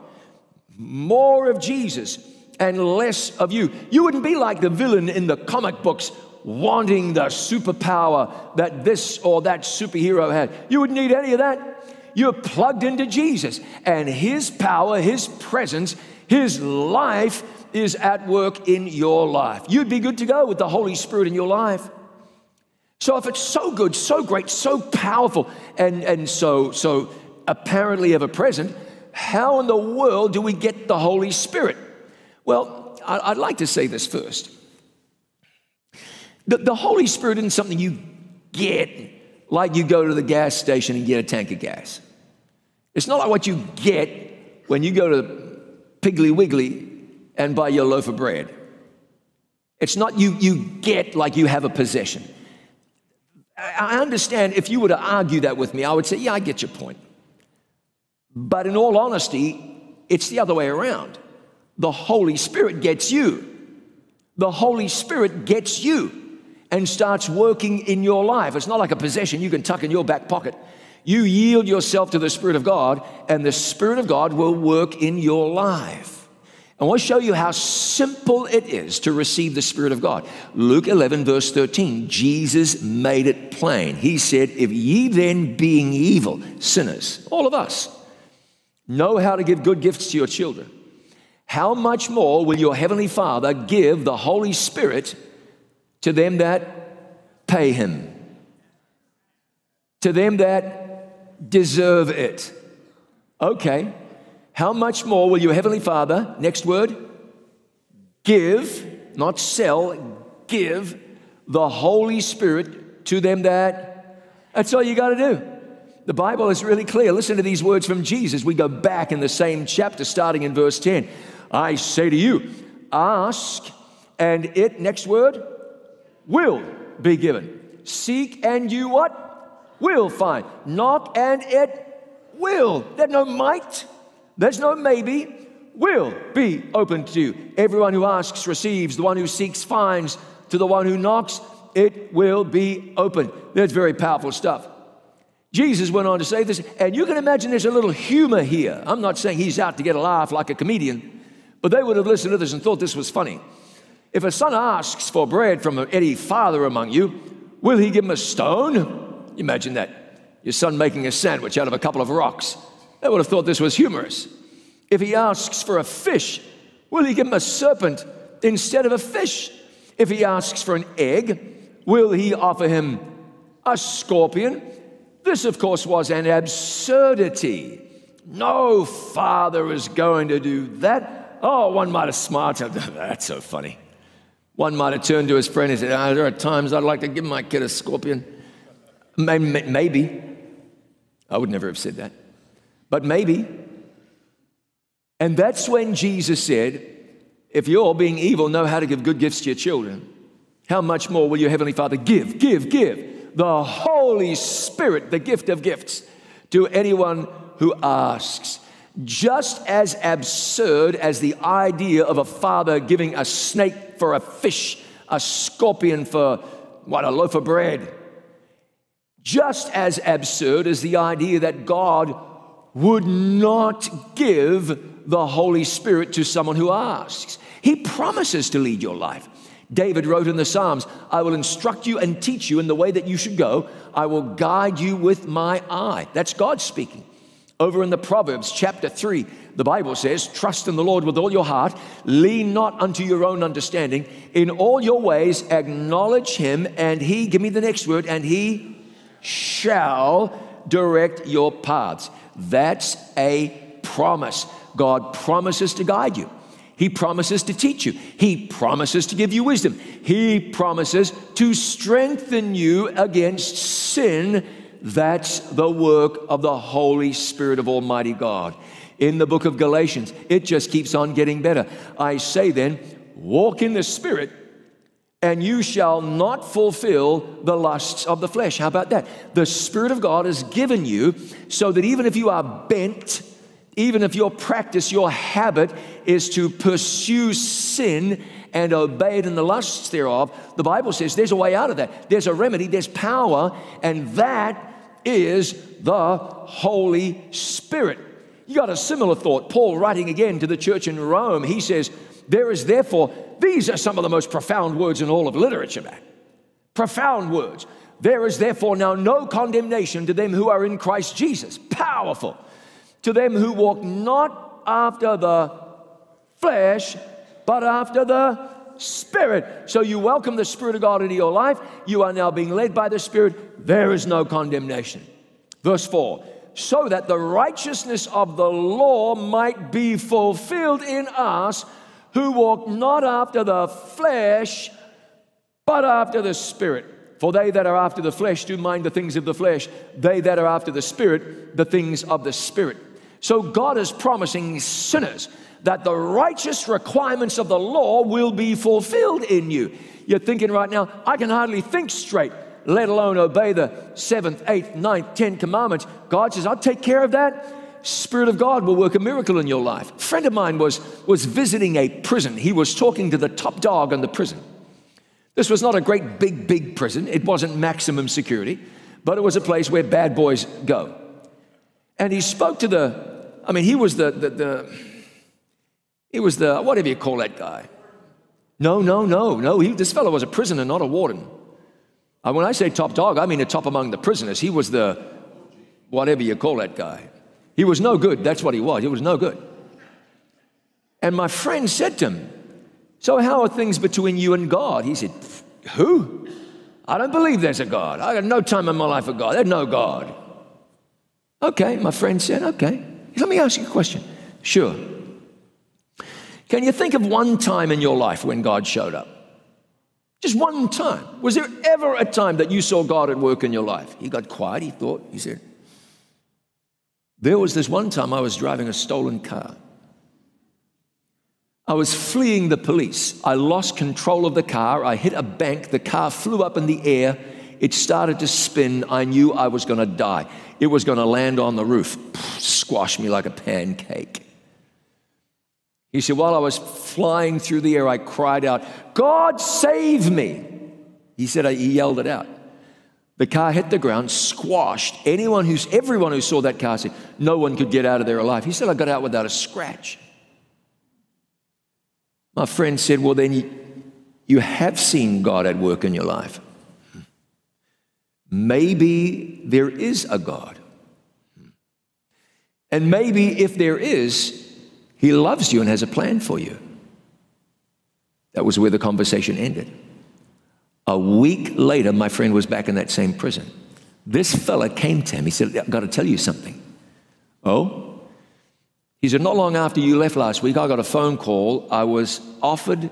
More of Jesus and less of you. You wouldn't be like the villain in the comic books wanting the superpower that this or that superhero had. You wouldn't need any of that. You're plugged into Jesus, and His power, His presence, His life is at work in your life. You'd be good to go with the Holy Spirit in your life. So if it's so good, so great, so powerful, and, and so, so apparently ever present, how in the world do we get the Holy Spirit? Well, I'd like to say this first. The, the Holy Spirit isn't something you get like you go to the gas station and get a tank of gas. It's not like what you get when you go to Piggly Wiggly and buy your loaf of bread. It's not you, you get like you have a possession. I understand if you were to argue that with me, I would say, yeah, I get your point. But in all honesty, it's the other way around. The Holy Spirit gets you. The Holy Spirit gets you. and starts working in your life. It's not like a possession you can tuck in your back pocket. You yield yourself to the Spirit of God, and the Spirit of God will work in your life. I want to show you how simple it is to receive the Spirit of God. Luke 11, verse 13, Jesus made it plain. He said, If ye then, being evil, sinners, all of us, know how to give good gifts to your children, how much more will your Heavenly Father give the Holy Spirit to them that pay Him? To them that deserve it. Okay, how much more will your Heavenly Father, next word, give, not sell, give the Holy Spirit to them that, that's all you got to do. The Bible is really clear. Listen to these words from Jesus. We go back in the same chapter, starting in verse 10. I say to you, ask, and it, next word, will be given. Seek, and you what? Will find. Knock, and it will. There's no might. There's no maybe, will be open to you. Everyone who asks receives, the one who seeks finds, to the one who knocks, it will be open. That's very powerful stuff. Jesus went on to say this, and you can imagine there's a little humor here. I'm not saying he's out to get a laugh like a comedian, but they would have listened to this and thought this was funny. If a son asks for bread from any father among you, will he give him a stone? Imagine that. Your son making a sandwich out of a couple of rocks. They would have thought this was humorous. If he asks for a fish, will he give him a serpent instead of a fish? If he asks for an egg, will he offer him a scorpion? This, of course, was an absurdity. No father is going to do that. Oh, one might have smiled. That's so funny. One might have turned to his friend and said, oh, There are times I'd like to give my kid a scorpion. Maybe. I would never have said that but maybe. And that's when Jesus said, If you're being evil, know how to give good gifts to your children, how much more will your Heavenly Father give, give, give the Holy Spirit, the gift of gifts, to anyone who asks? Just as absurd as the idea of a father giving a snake for a fish, a scorpion for what, a loaf of bread. Just as absurd as the idea that God would not give the Holy Spirit to someone who asks. He promises to lead your life. David wrote in the Psalms, I will instruct you and teach you in the way that you should go. I will guide you with my eye. That's God speaking. Over in the Proverbs, chapter 3, the Bible says, Trust in the Lord with all your heart, lean not unto your own understanding. In all your ways, acknowledge him, and he, give me the next word, and he shall direct your paths. That's a promise. God promises to guide you. He promises to teach you. He promises to give you wisdom. He promises to strengthen you against sin. That's the work of the Holy Spirit of Almighty God. In the book of Galatians, it just keeps on getting better. I say then, walk in the Spirit, and you shall not fulfill the lusts of the flesh. How about that? The Spirit of God is given you so that even if you are bent, even if your practice, your habit is to pursue sin and obey it in the lusts thereof, the Bible says there's a way out of that. There's a remedy, there's power, and that is the Holy Spirit. You got a similar thought. Paul writing again to the church in Rome, he says, There is therefore these are some of the most profound words in all of literature, man. Profound words. There is therefore now no condemnation to them who are in Christ Jesus. Powerful. To them who walk not after the flesh, but after the Spirit. So you welcome the Spirit of God into your life. You are now being led by the Spirit. There is no condemnation. Verse 4 so that the righteousness of the law might be fulfilled in us who walk not after the flesh, but after the Spirit. For they that are after the flesh do mind the things of the flesh, they that are after the Spirit, the things of the Spirit. So God is promising sinners that the righteous requirements of the law will be fulfilled in you. You're thinking right now, I can hardly think straight, let alone obey the seventh, eighth, ninth, tenth commandments. God says, I'll take care of that. Spirit of God will work a miracle in your life. A friend of mine was, was visiting a prison. He was talking to the top dog in the prison. This was not a great big, big prison. It wasn't maximum security, but it was a place where bad boys go. And he spoke to the, I mean, he was the, the, the he was the, whatever you call that guy. No, no, no, no. He, this fellow was a prisoner, not a warden. Uh, when I say top dog, I mean the top among the prisoners. He was the, whatever you call that guy. He was no good. That's what he was. He was no good. And my friend said to him, So, how are things between you and God? He said, Who? I don't believe there's a God. I got no time in my life for God. There's no God. Okay, my friend said, Okay. Let me ask you a question. Sure. Can you think of one time in your life when God showed up? Just one time. Was there ever a time that you saw God at work in your life? He got quiet. He thought, he said, There was this one time I was driving a stolen car. I was fleeing the police. I lost control of the car. I hit a bank. The car flew up in the air. It started to spin. I knew I was going to die. It was going to land on the roof, squash me like a pancake. He said, While I was flying through the air, I cried out, God save me. He said, He yelled it out. The car hit the ground, squashed. Anyone who's, everyone who saw that car said, no one could get out of there alive. He said, I got out without a scratch. My friend said, Well, then you, you have seen God at work in your life. Maybe there is a God. And maybe if there is, He loves you and has a plan for you. That was where the conversation ended. A week later, my friend was back in that same prison. This fella came to him. He said, I've got to tell you something. Oh? He said, Not long after you left last week, I got a phone call. I was offered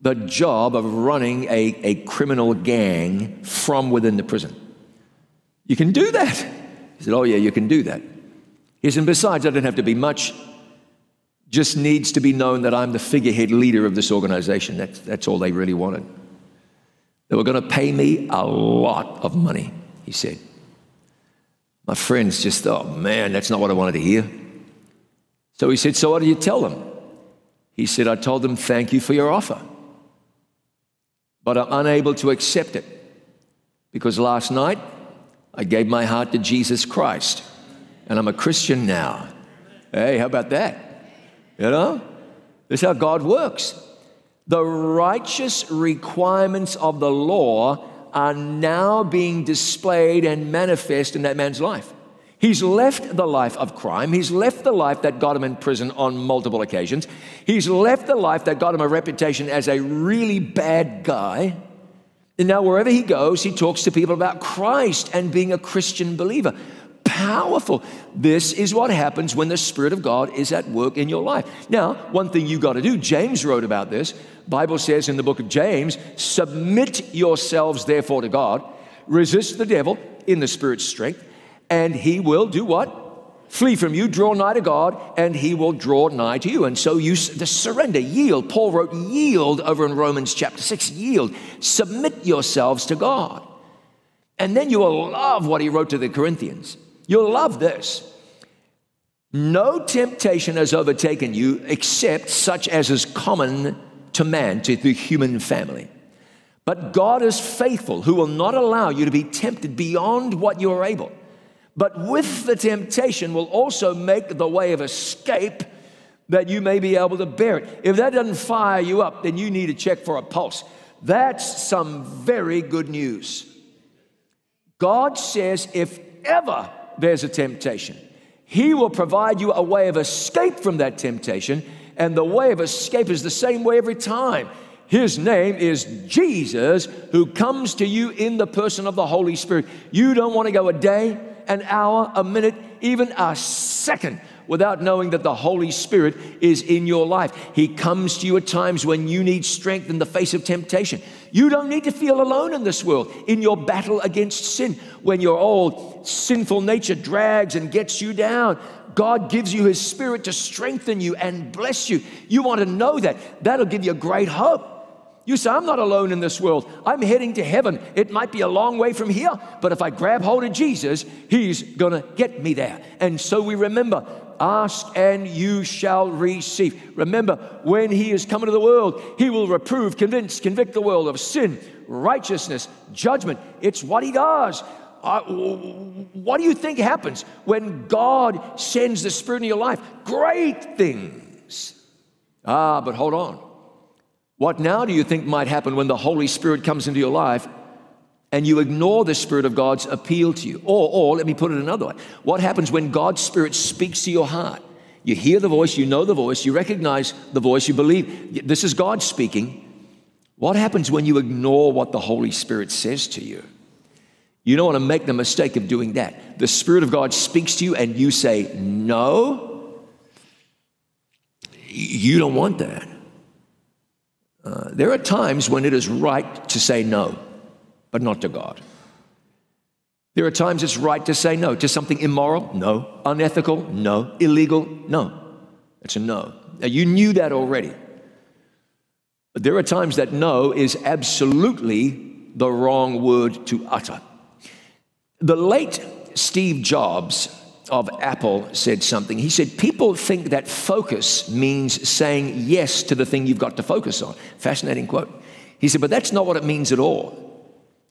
the job of running a, a criminal gang from within the prison. You can do that. He said, Oh, yeah, you can do that. He said, Besides, I don't have to be much. Just needs to be known that I'm the figurehead leader of this organization. That's, that's all they really wanted. They were going to pay me a lot of money, he said. My friends just thought, man, that's not what I wanted to hear. So he said, So what did you tell them? He said, I told them, Thank you for your offer. But I'm unable to accept it because last night I gave my heart to Jesus Christ and I'm a Christian now. Hey, how about that? You know? This is how God works. The righteous requirements of the law are now being displayed and manifest in that man's life. He's left the life of crime. He's left the life that got him in prison on multiple occasions. He's left the life that got him a reputation as a really bad guy. And now, wherever he goes, he talks to people about Christ and being a Christian believer. Powerful. This is what happens when the Spirit of God is at work in your life. Now, one thing you got to do, James wrote about this. Bible says in the book of James, submit yourselves therefore to God, resist the devil in the Spirit's strength and he will do what? Flee from you, draw nigh to God, and he will draw nigh to you. And so you the surrender, yield. Paul wrote yield over in Romans chapter 6. Yield. Submit yourselves to God. And then you will love what he wrote to the Corinthians. You'll love this. No temptation has overtaken you except such as is common to man, to the human family. But God is faithful, who will not allow you to be tempted beyond what you are able but with the temptation will also make the way of escape that you may be able to bear it. If that doesn't fire you up, then you need to check for a pulse. That's some very good news. God says if ever there's a temptation, He will provide you a way of escape from that temptation, and the way of escape is the same way every time. His name is Jesus, who comes to you in the person of the Holy Spirit. You don't want to go a day, an hour, a minute, even a second without knowing that the Holy Spirit is in your life. He comes to you at times when you need strength in the face of temptation. You don't need to feel alone in this world in your battle against sin. When your old sinful nature drags and gets you down, God gives you His Spirit to strengthen you and bless you. You want to know that. That'll give you great hope. You say, I'm not alone in this world. I'm heading to heaven. It might be a long way from here, but if I grab hold of Jesus, He's going to get me there. And so we remember ask and you shall receive. Remember, when He is coming to the world, He will reprove, convince, convict the world of sin, righteousness, judgment. It's what He does. Uh, what do you think happens when God sends the Spirit in your life? Great things. Ah, but hold on. What now do you think might happen when the Holy Spirit comes into your life and you ignore the Spirit of God's appeal to you? Or, or let me put it another way what happens when God's Spirit speaks to your heart? You hear the voice, you know the voice, you recognize the voice, you believe this is God speaking. What happens when you ignore what the Holy Spirit says to you? You don't want to make the mistake of doing that. The Spirit of God speaks to you and you say, No. You don't want that. Uh, there are times when it is right to say no, but not to God. There are times it's right to say no to something immoral, no. Unethical, no. Illegal, no. It's a no. Now, you knew that already. But there are times that no is absolutely the wrong word to utter. The late Steve Jobs of Apple said something. He said, People think that focus means saying yes to the thing you've got to focus on. Fascinating quote. He said, But that's not what it means at all.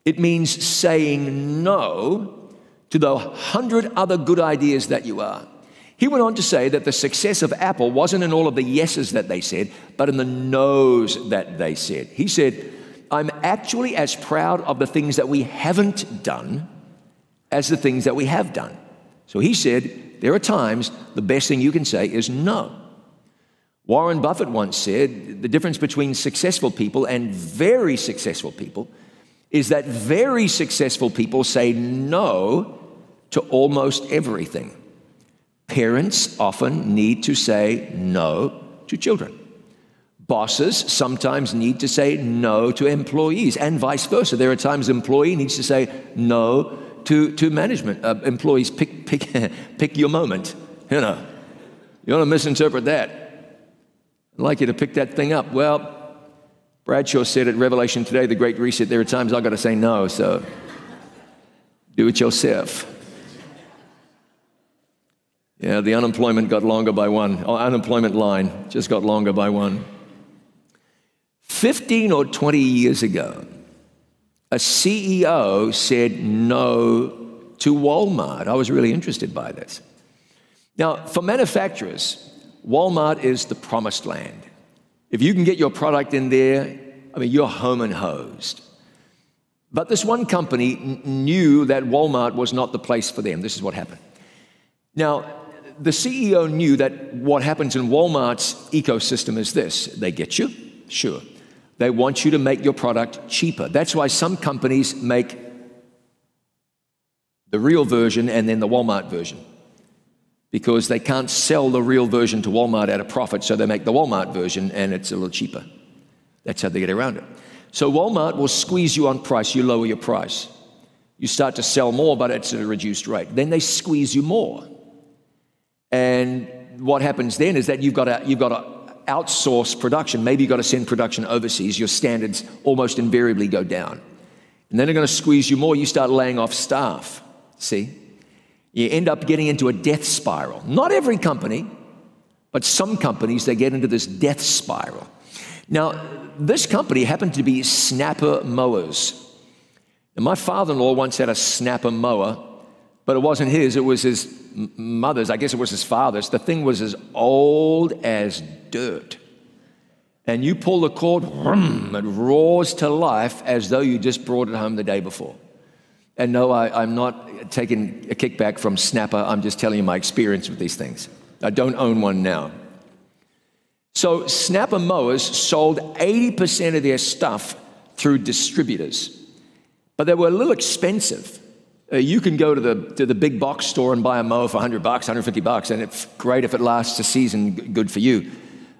It means saying no to the hundred other good ideas that you are. He went on to say that the success of Apple wasn't in all of the yeses that they said, but in the no's that they said. He said, I'm actually as proud of the things that we haven't done as the things that we have done. So he said, There are times the best thing you can say is no. Warren Buffett once said, The difference between successful people and very successful people is that very successful people say no to almost everything. Parents often need to say no to children. Bosses sometimes need to say no to employees, and vice versa. There are times employee needs to say no to, to management. Uh, employees, pick, pick, pick your moment. You know, you want to misinterpret that. I'd like you to pick that thing up. Well, Bradshaw said at Revelation Today, the Great Reset, there are times I've got to say no, so do it yourself. Yeah, the unemployment got longer by one. Oh, unemployment line just got longer by one. 15 or 20 years ago, a CEO said no to Walmart. I was really interested by this. Now, for manufacturers, Walmart is the promised land. If you can get your product in there, I mean, you're home and hosed. But this one company knew that Walmart was not the place for them. This is what happened. Now, the CEO knew that what happens in Walmart's ecosystem is this they get you, sure. They want you to make your product cheaper. That's why some companies make the real version and then the Walmart version. Because they can't sell the real version to Walmart at a profit, so they make the Walmart version and it's a little cheaper. That's how they get around it. So Walmart will squeeze you on price, you lower your price. You start to sell more, but it's at a reduced rate. Then they squeeze you more. And what happens then is that you've got to, you've got to outsource production. Maybe you've got to send production overseas. Your standards almost invariably go down. And then they're going to squeeze you more. You start laying off staff. See? You end up getting into a death spiral. Not every company, but some companies, they get into this death spiral. Now, this company happened to be Snapper Mowers. And my father in law once had a Snapper mower, but it wasn't his, it was his mother's. I guess it was his father's. The thing was as old as dirt. And you pull the cord, it roars to life as though you just brought it home the day before. And no, I, am not taking a kickback from Snapper. I'm just telling you my experience with these things. I don't own one now. So, Snapper mowers sold 80% of their stuff through distributors, but they were a little expensive. Uh, you can go to the, to the big box store and buy a mower for 100 bucks, 150 bucks, and it's great if it lasts a season, good for you.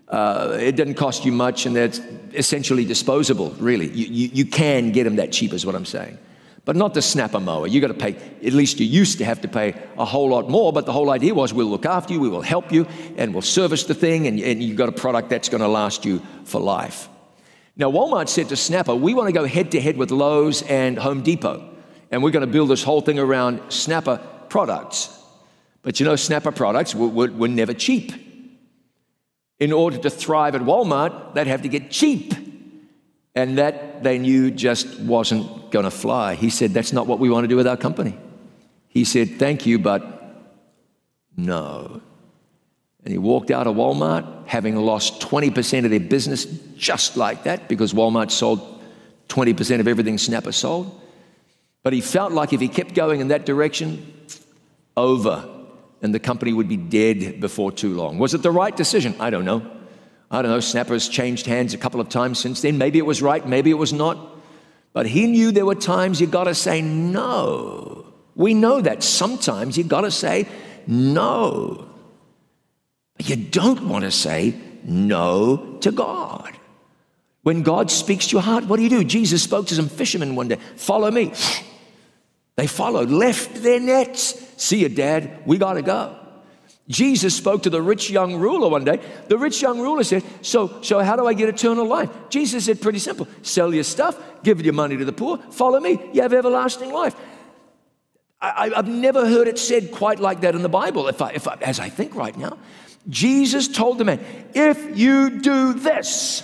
Uh, it doesn't cost you much, and it's essentially disposable, really. You, you, you, can get them that cheap, is what I'm saying. But not the snapper mower. You got to pay, at least you used to have to pay a whole lot more, but the whole idea was we'll look after you, we will help you, and we'll service the thing, and, and you've got a product that's going to last you for life. Now, Walmart said to Snapper, We want to go head to head with Lowe's and Home Depot, and we're going to build this whole thing around Snapper products. But you know, Snapper products were, were, were never cheap. In order to thrive at Walmart, they'd have to get cheap. And that they knew just wasn't going to fly. He said, That's not what we want to do with our company. He said, Thank you, but no. And he walked out of Walmart having lost 20% of their business just like that because Walmart sold 20% of everything Snapper sold. But he felt like if he kept going in that direction, over, and the company would be dead before too long. Was it the right decision? I don't know. I don't know. Snapper's changed hands a couple of times since then. Maybe it was right, maybe it was not. But he knew there were times you got to say no. We know that sometimes you got to say no. You don't want to say no to God. When God speaks to your heart, what do you do? Jesus spoke to some fishermen one day follow me. They followed, left their nets. See you, Dad. We got to go. Jesus spoke to the rich young ruler one day. The rich young ruler said, so, so how do I get eternal life? Jesus said, Pretty simple. Sell your stuff, give your money to the poor, follow me. You have everlasting life. I, have never heard it said quite like that in the Bible, if I, if I, as I think right now. Jesus told the man, If you do this,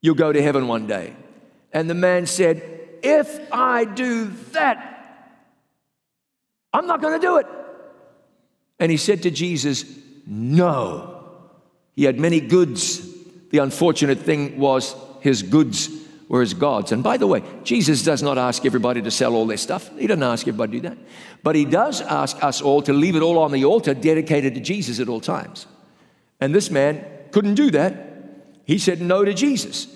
you'll go to heaven one day. And the man said, If I do that, I'm not going to do it. And he said to Jesus, No. He had many goods. The unfortunate thing was his goods were his gods. And by the way, Jesus does not ask everybody to sell all their stuff. He doesn't ask everybody to do that. But he does ask us all to leave it all on the altar dedicated to Jesus at all times. And this man couldn't do that. He said no to Jesus.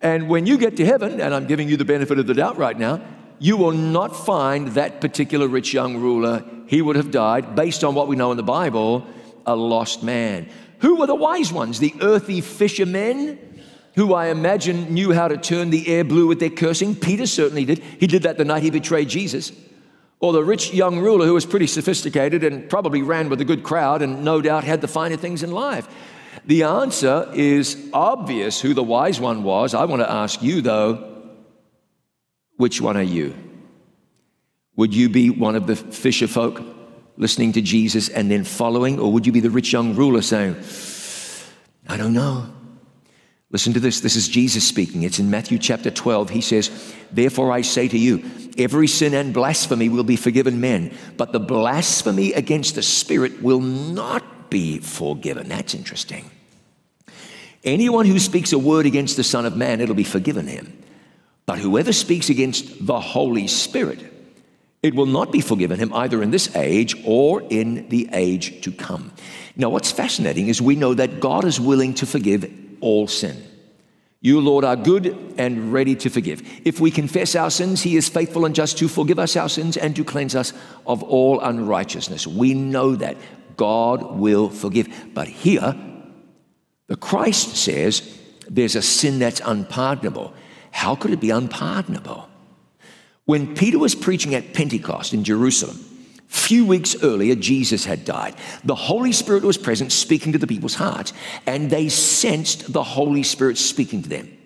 And when you get to heaven, and I'm giving you the benefit of the doubt right now, you will not find that particular rich young ruler. He would have died, based on what we know in the Bible, a lost man. Who were the wise ones? The earthy fishermen, who I imagine knew how to turn the air blue with their cursing. Peter certainly did. He did that the night he betrayed Jesus. Or the rich young ruler who was pretty sophisticated and probably ran with a good crowd and no doubt had the finer things in life. The answer is obvious who the wise one was. I want to ask you, though, which one are you? Would you be one of the fisher folk listening to Jesus and then following? Or would you be the rich young ruler saying, I don't know. Listen to this. This is Jesus speaking. It's in Matthew chapter 12. He says, Therefore I say to you, every sin and blasphemy will be forgiven men, but the blasphemy against the Spirit will not be forgiven. That's interesting. Anyone who speaks a word against the Son of Man, it'll be forgiven him. But whoever speaks against the Holy Spirit, it will not be forgiven him either in this age or in the age to come. Now, what's fascinating is we know that God is willing to forgive all sin. You, Lord, are good and ready to forgive. If we confess our sins, He is faithful and just to forgive us our sins and to cleanse us of all unrighteousness. We know that God will forgive. But here, the Christ says there's a sin that's unpardonable. How could it be unpardonable? When Peter was preaching at Pentecost in Jerusalem, few weeks earlier, Jesus had died. The Holy Spirit was present, speaking to the people's hearts, and they sensed the Holy Spirit speaking to them.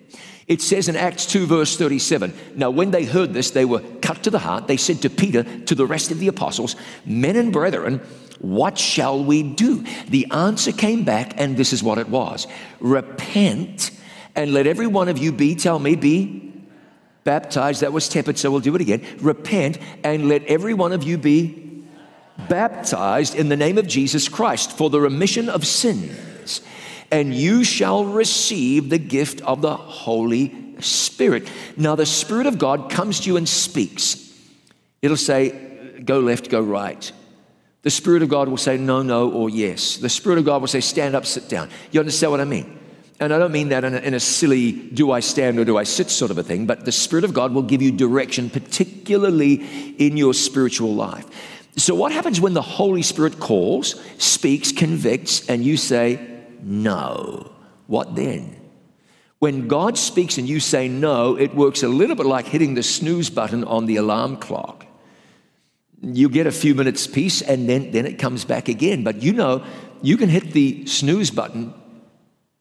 It says in Acts 2, verse 37 Now, when they heard this, they were cut to the heart. They said to Peter, to the rest of the apostles, Men and brethren, what shall we do? The answer came back, and this is what it was Repent and let every one of you be, tell me, be baptized. That was tepid, so we'll do it again. Repent and let every one of you be baptized in the name of Jesus Christ for the remission of sins, and you shall receive the gift of the Holy Spirit. Now, the Spirit of God comes to you and speaks. It'll say, go left, go right. The Spirit of God will say no, no, or yes. The Spirit of God will say stand up, sit down. You understand what I mean? And I don't mean that in a, in a, silly, do I stand or do I sit sort of a thing, but the Spirit of God will give you direction, particularly in your spiritual life. So, what happens when the Holy Spirit calls, speaks, convicts, and you say, no? What then? When God speaks and you say no, it works a little bit like hitting the snooze button on the alarm clock. You get a few minutes peace and then, then it comes back again. But you know, you can hit the snooze button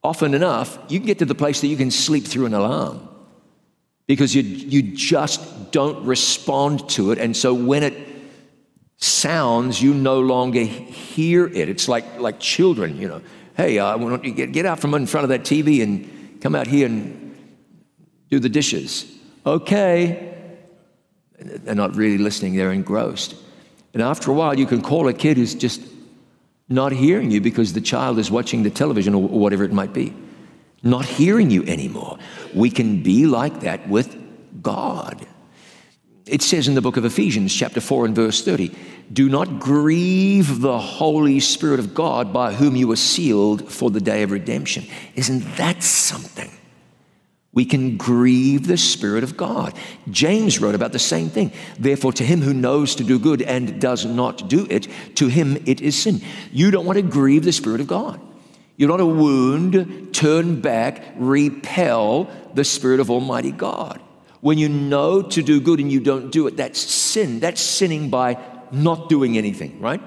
often enough, you can get to the place that you can sleep through an alarm because you, you just don't respond to it. And so when it sounds, you no longer hear it. It's like, like children, you know. Hey, uh, why don't you get, get out from in front of that TV and come out here and do the dishes? Okay. They're not really listening, they're engrossed. And after a while, you can call a kid who's just not hearing you because the child is watching the television or whatever it might be, not hearing you anymore. We can be like that with God. It says in the book of Ephesians, chapter 4 and verse 30, do not grieve the Holy Spirit of God by whom you were sealed for the day of redemption. Isn't that something? We can grieve the Spirit of God. James wrote about the same thing. Therefore, to him who knows to do good and does not do it, to him it is sin. You don't want to grieve the Spirit of God. You don't want to wound, turn back, repel the Spirit of Almighty God. When you know to do good and you don't do it, that's sin. That's sinning by not doing anything, right?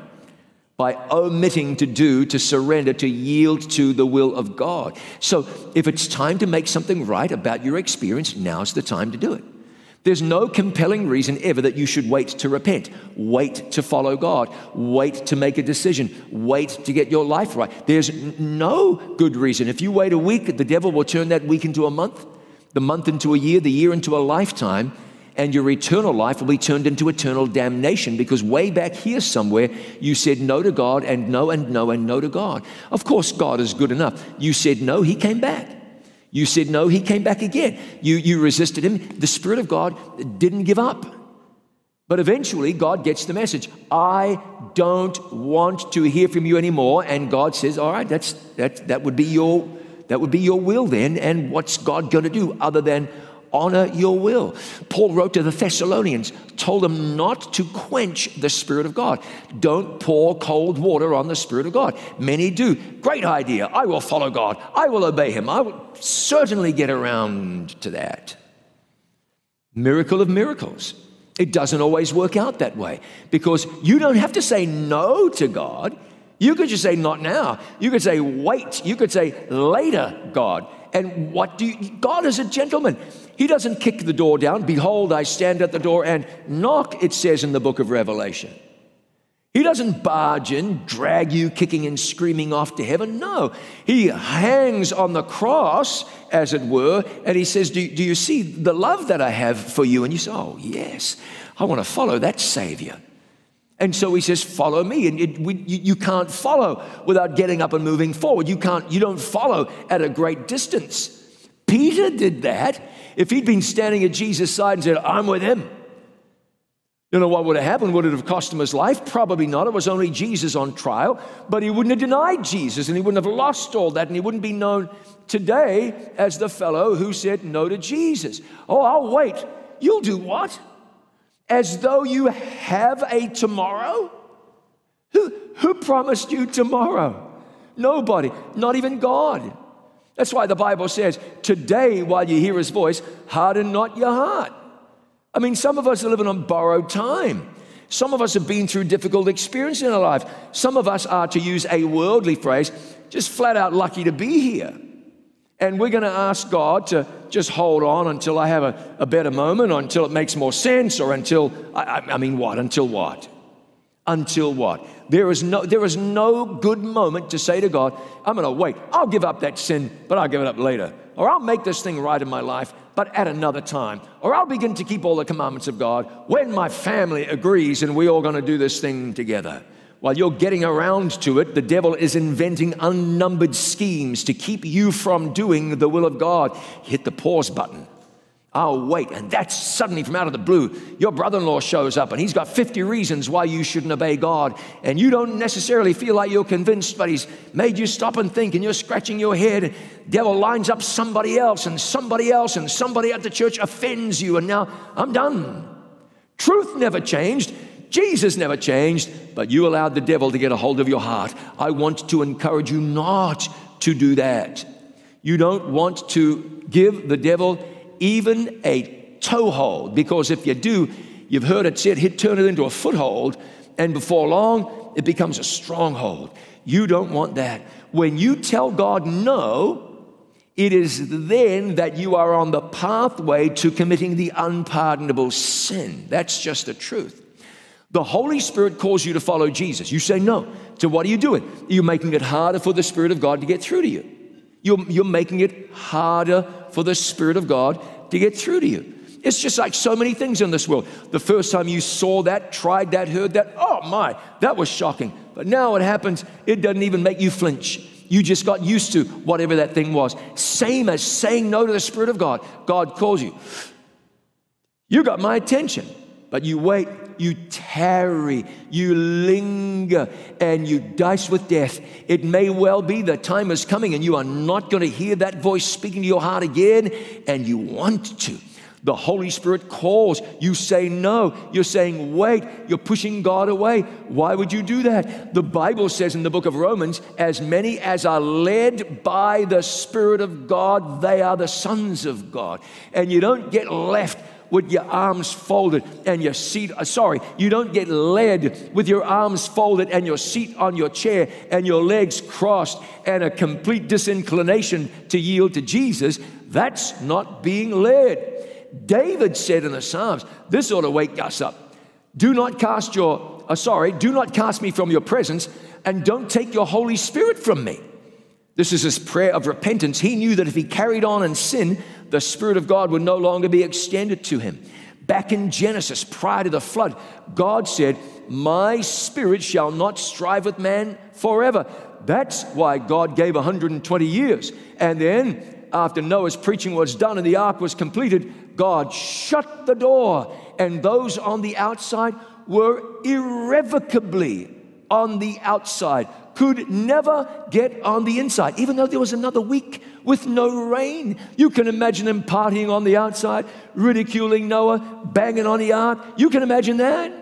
By omitting to do, to surrender, to yield to the will of God. So if it's time to make something right about your experience, now's the time to do it. There's no compelling reason ever that you should wait to repent, wait to follow God, wait to make a decision, wait to get your life right. There's no good reason. If you wait a week, the devil will turn that week into a month, the month into a year, the year into a lifetime and your eternal life will be turned into eternal damnation because way back here somewhere you said no to God and no and no and no to God. Of course, God is good enough. You said no, He came back. You said no, He came back again. You, you resisted Him. The Spirit of God didn't give up. But eventually, God gets the message I don't want to hear from you anymore. And God says, All right, that's, that, that, would be your, that would be your will then. And what's God going to do other than honor your will. Paul wrote to the Thessalonians, told them not to quench the Spirit of God. Don't pour cold water on the Spirit of God. Many do. Great idea. I will follow God. I will obey Him. I will certainly get around to that. Miracle of miracles. It doesn't always work out that way because you don't have to say no to God. You could just say, not now. You could say, wait. You could say, later, God. And what do you, God is a gentleman. He doesn't kick the door down. Behold, I stand at the door and knock, it says in the book of Revelation. He doesn't barge in, drag you kicking and screaming off to heaven. No, he hangs on the cross, as it were, and he says, Do, do you see the love that I have for you? And you say, Oh, yes, I want to follow that Savior. And so he says, Follow me. And it, we, you, you can't follow without getting up and moving forward. You, can't, you don't follow at a great distance. Peter did that. If he'd been standing at Jesus' side and said, I'm with him, you know what would have happened? Would it have cost him his life? Probably not. It was only Jesus on trial, but he wouldn't have denied Jesus and he wouldn't have lost all that and he wouldn't be known today as the fellow who said no to Jesus. Oh, I'll wait. You'll do what? as though you have a tomorrow? Who, who promised you tomorrow? Nobody, not even God. That's why the Bible says, Today, while you hear his voice, harden not your heart. I mean, some of us are living on borrowed time. Some of us have been through difficult experiences in our life. Some of us are, to use a worldly phrase, just flat out lucky to be here. And we're going to ask God to just hold on until I have a, a better moment, or until it makes more sense, or until, I, I mean, what? Until what? Until what? There is, no, there is no good moment to say to God, I'm going to wait. I'll give up that sin, but I'll give it up later. Or I'll make this thing right in my life, but at another time. Or I'll begin to keep all the commandments of God when my family agrees and we're all going to do this thing together. While you're getting around to it, the devil is inventing unnumbered schemes to keep you from doing the will of God. Hit the pause button. I'll wait. And that's suddenly from out of the blue. Your brother in law shows up and he's got 50 reasons why you shouldn't obey God. And you don't necessarily feel like you're convinced, but he's made you stop and think and you're scratching your head. And Devil lines up somebody else and somebody else and somebody at the church offends you. And now I'm done. Truth never changed. Jesus never changed, but you allowed the devil to get a hold of your heart. I want to encourage you not to do that. You don't want to give the devil even a toehold, because if you do, you've heard it said, he'd turn it into a foothold, and before long, it becomes a stronghold. You don't want that. When you tell God no, it is then that you are on the pathway to committing the unpardonable sin. That's just the truth. The Holy Spirit calls you to follow Jesus. You say no. So, what are you doing? You're making it harder for the Spirit of God to get through to you. You're, you're making it harder for the Spirit of God to get through to you. It's just like so many things in this world. The first time you saw that, tried that, heard that, oh my, that was shocking. But now it happens, it doesn't even make you flinch. You just got used to whatever that thing was. Same as saying no to the Spirit of God. God calls you. You got my attention, but you wait, you tarry, you linger, and you dice with death. It may well be the time is coming and you are not going to hear that voice speaking to your heart again, and you want to. The Holy Spirit calls. You say no. You're saying wait. You're pushing God away. Why would you do that? The Bible says in the book of Romans, as many as are led by the Spirit of God, they are the sons of God. And you don't get left with your arms folded and your seat, uh, sorry, you don't get led with your arms folded and your seat on your chair and your legs crossed and a complete disinclination to yield to Jesus. That's not being led. David said in the Psalms, this ought to wake us up. Do not cast your, uh, sorry, do not cast me from your presence and don't take your Holy Spirit from me. This is his prayer of repentance. He knew that if he carried on in sin, the Spirit of God would no longer be extended to him. Back in Genesis, prior to the flood, God said, My spirit shall not strive with man forever. That's why God gave 120 years. And then, after Noah's preaching was done and the ark was completed, God shut the door, and those on the outside were irrevocably on the outside, could never get on the inside, even though there was another week with no rain. You can imagine them partying on the outside, ridiculing Noah, banging on the ark. You can imagine that.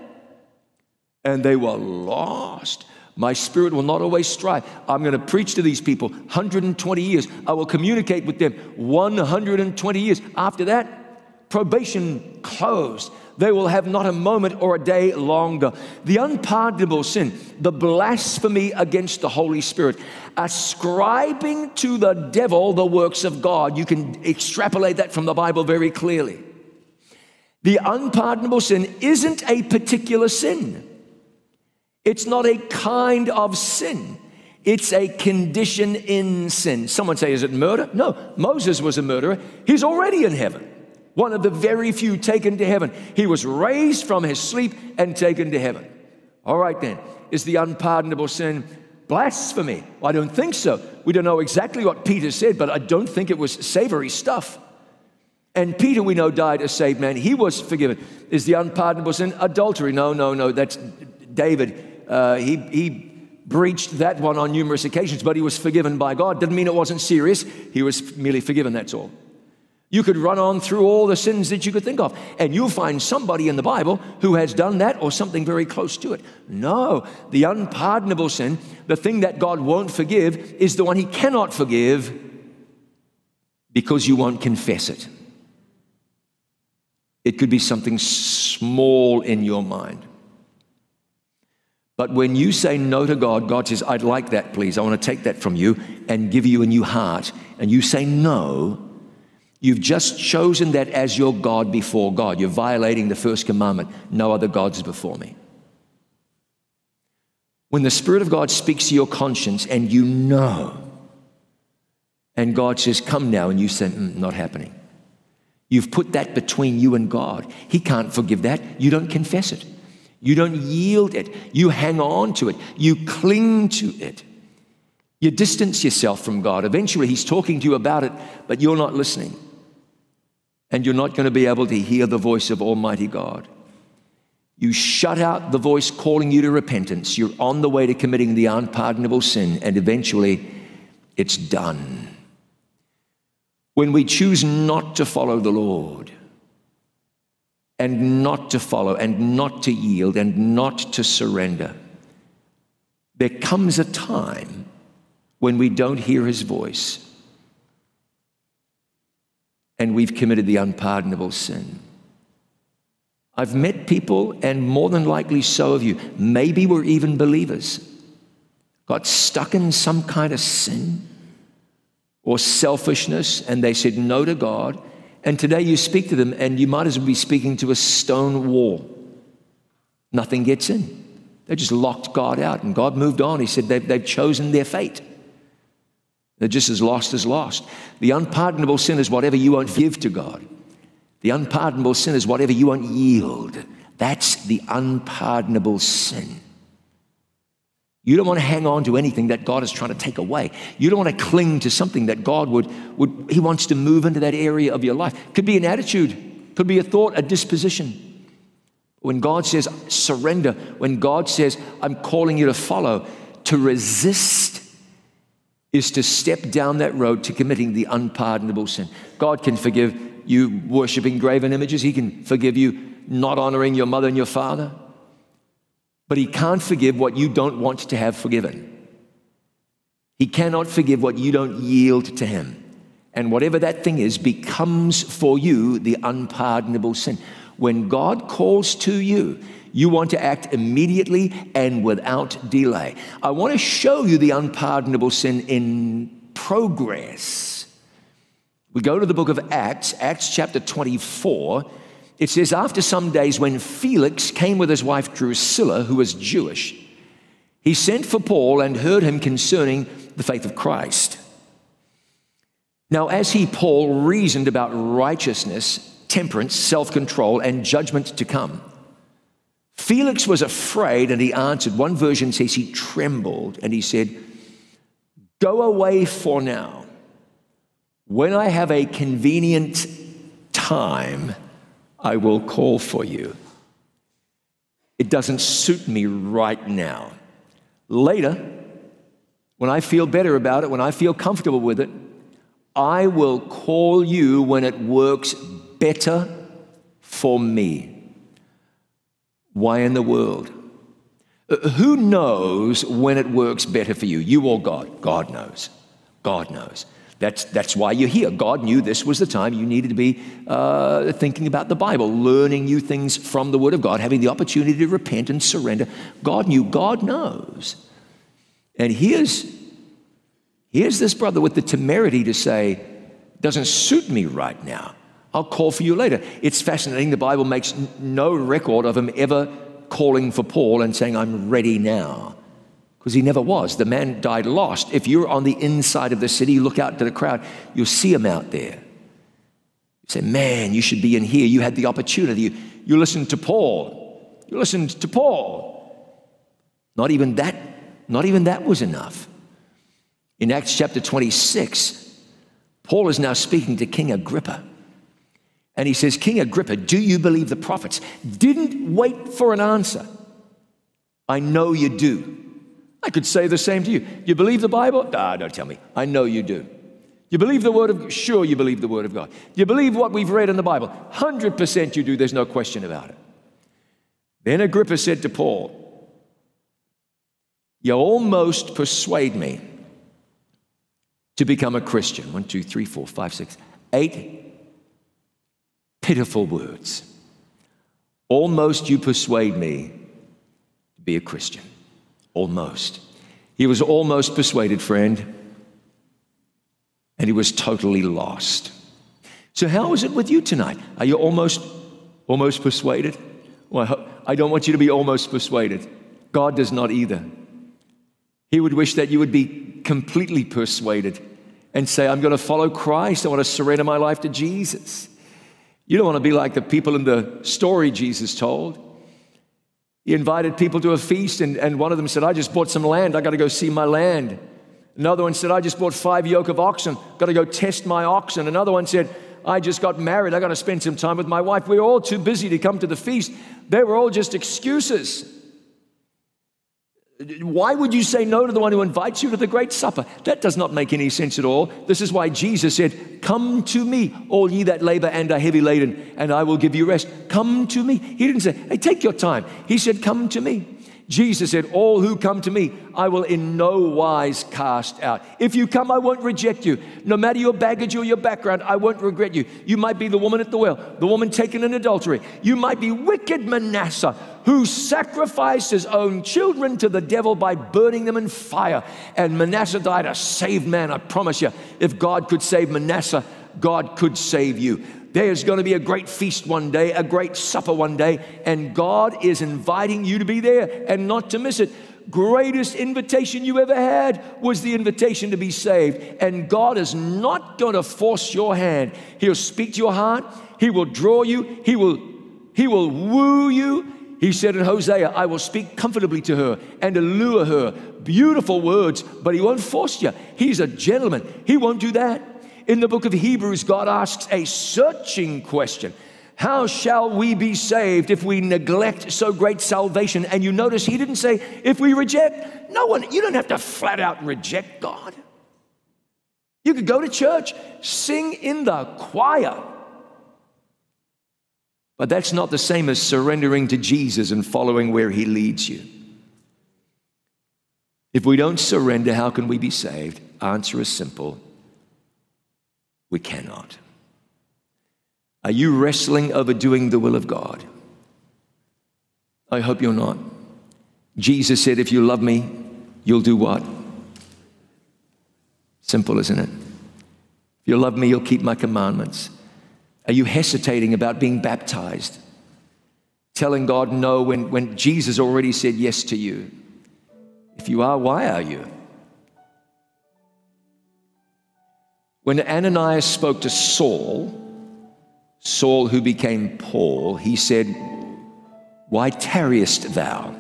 And they were lost. My spirit will not always strive. I'm going to preach to these people 120 years. I will communicate with them 120 years. After that, probation closed. They will have not a moment or a day longer. The unpardonable sin, the blasphemy against the Holy Spirit, ascribing to the devil the works of God. You can extrapolate that from the Bible very clearly. The unpardonable sin isn't a particular sin, it's not a kind of sin. It's a condition in sin. Someone say, Is it murder? No, Moses was a murderer. He's already in heaven one of the very few taken to heaven. He was raised from his sleep and taken to heaven. All right, then, is the unpardonable sin blasphemy? Well, I don't think so. We don't know exactly what Peter said, but I don't think it was savory stuff. And Peter, we know, died a saved man. He was forgiven. Is the unpardonable sin adultery? No, no, no. That's David. Uh, he, he breached that one on numerous occasions, but he was forgiven by God. Didn't mean it wasn't serious. He was merely forgiven, that's all. You could run on through all the sins that you could think of, and you'll find somebody in the Bible who has done that or something very close to it. No, the unpardonable sin, the thing that God won't forgive, is the one He cannot forgive because you won't confess it. It could be something small in your mind. But when you say no to God, God says, I'd like that, please. I want to take that from you and give you a new heart. And you say no, You've just chosen that as your God before God. You're violating the first commandment no other gods before me. When the Spirit of God speaks to your conscience and you know, and God says, Come now, and you say, mm, Not happening. You've put that between you and God. He can't forgive that. You don't confess it. You don't yield it. You hang on to it. You cling to it. You distance yourself from God. Eventually, He's talking to you about it, but you're not listening and you're not going to be able to hear the voice of Almighty God. You shut out the voice calling you to repentance. You're on the way to committing the unpardonable sin, and eventually it's done. When we choose not to follow the Lord, and not to follow, and not to yield, and not to surrender, there comes a time when we don't hear his voice and we've committed the unpardonable sin. I've met people, and more than likely so of you, maybe we're even believers, got stuck in some kind of sin or selfishness, and they said no to God. And today you speak to them, and you might as well be speaking to a stone wall. Nothing gets in. They just locked God out, and God moved on. He said they've, they've chosen their fate. They're just as lost as lost. The unpardonable sin is whatever you won't give to God. The unpardonable sin is whatever you won't yield. That's the unpardonable sin. You don't want to hang on to anything that God is trying to take away. You don't want to cling to something that God would, would He wants to move into that area of your life. Could be an attitude, could be a thought, a disposition. When God says surrender, when God says, I'm calling you to follow, to resist is to step down that road to committing the unpardonable sin. God can forgive you worshiping graven images, He can forgive you not honoring your mother and your father, but He can't forgive what you don't want to have forgiven. He cannot forgive what you don't yield to Him. And whatever that thing is becomes for you the unpardonable sin. When God calls to you, you want to act immediately and without delay. I want to show you the unpardonable sin in progress. We go to the book of Acts, Acts chapter 24. It says, After some days, when Felix came with his wife Drusilla, who was Jewish, he sent for Paul and heard him concerning the faith of Christ. Now, as he, Paul, reasoned about righteousness, temperance, self control, and judgment to come, Felix was afraid and he answered. One version says he trembled and he said, Go away for now. When I have a convenient time, I will call for you. It doesn't suit me right now. Later, when I feel better about it, when I feel comfortable with it, I will call you when it works better for me. Why in the world? Uh, who knows when it works better for you, you or God? God knows. God knows. That's, that's why you're here. God knew this was the time you needed to be uh, thinking about the Bible, learning new things from the Word of God, having the opportunity to repent and surrender. God knew, God knows. And here's, here's this brother with the temerity to say, doesn't suit me right now. I'll call for you later. It's fascinating. The Bible makes no record of him ever calling for Paul and saying, I'm ready now. Because he never was. The man died lost. If you're on the inside of the city, look out to the crowd, you'll see him out there. You say, Man, you should be in here. You had the opportunity. You, you listened to Paul. You listened to Paul. Not even that, not even that was enough. In Acts chapter 26, Paul is now speaking to King Agrippa. And he says, King Agrippa, do you believe the prophets? Didn't wait for an answer. I know you do. I could say the same to you. You believe the Bible? Ah, don't tell me. I know you do. You believe the Word of Sure, you believe the Word of God. You believe what we've read in the Bible? 100% you do. There's no question about it. Then Agrippa said to Paul, You almost persuade me to become a Christian. One, two, three, four, five, six, eight pitiful words. Almost you persuade me to be a Christian. Almost. He was almost persuaded, friend, and he was totally lost. So, how is it with you tonight? Are you almost, almost persuaded? Well, I don't want you to be almost persuaded. God does not either. He would wish that you would be completely persuaded and say, I'm going to follow Christ. I want to surrender my life to Jesus. You don't want to be like the people in the story Jesus told. He invited people to a feast, and, and one of them said, I just bought some land. I got to go see my land. Another one said, I just bought five yoke of oxen. Got to go test my oxen. Another one said, I just got married. I got to spend some time with my wife. We were all too busy to come to the feast. They were all just excuses. Why would you say no to the one who invites you to the great supper? That does not make any sense at all. This is why Jesus said, Come to me, all ye that labor and are heavy laden, and I will give you rest. Come to me. He didn't say, Hey, take your time. He said, Come to me. Jesus said, All who come to me, I will in no wise cast out. If you come, I won't reject you. No matter your baggage or your background, I won't regret you. You might be the woman at the well, the woman taken in adultery. You might be wicked Manasseh, who sacrificed his own children to the devil by burning them in fire. And Manasseh died a saved man, I promise you. If God could save Manasseh, God could save you. There's going to be a great feast one day, a great supper one day, and God is inviting you to be there and not to miss it. Greatest invitation you ever had was the invitation to be saved. And God is not going to force your hand. He'll speak to your heart, He will draw you, He will, he will woo you. He said in Hosea, I will speak comfortably to her and allure her. Beautiful words, but He won't force you. He's a gentleman, He won't do that. In the book of Hebrews, God asks a searching question How shall we be saved if we neglect so great salvation? And you notice he didn't say, if we reject. No one, you don't have to flat out reject God. You could go to church, sing in the choir. But that's not the same as surrendering to Jesus and following where he leads you. If we don't surrender, how can we be saved? Answer is simple we cannot. Are you wrestling over doing the will of God? I hope you're not. Jesus said, If you love me, you'll do what? Simple, isn't it? If you love me, you'll keep my commandments. Are you hesitating about being baptized? Telling God no when, when Jesus already said yes to you? If you are, why are you? When Ananias spoke to Saul, Saul who became Paul, he said, Why tarriest thou?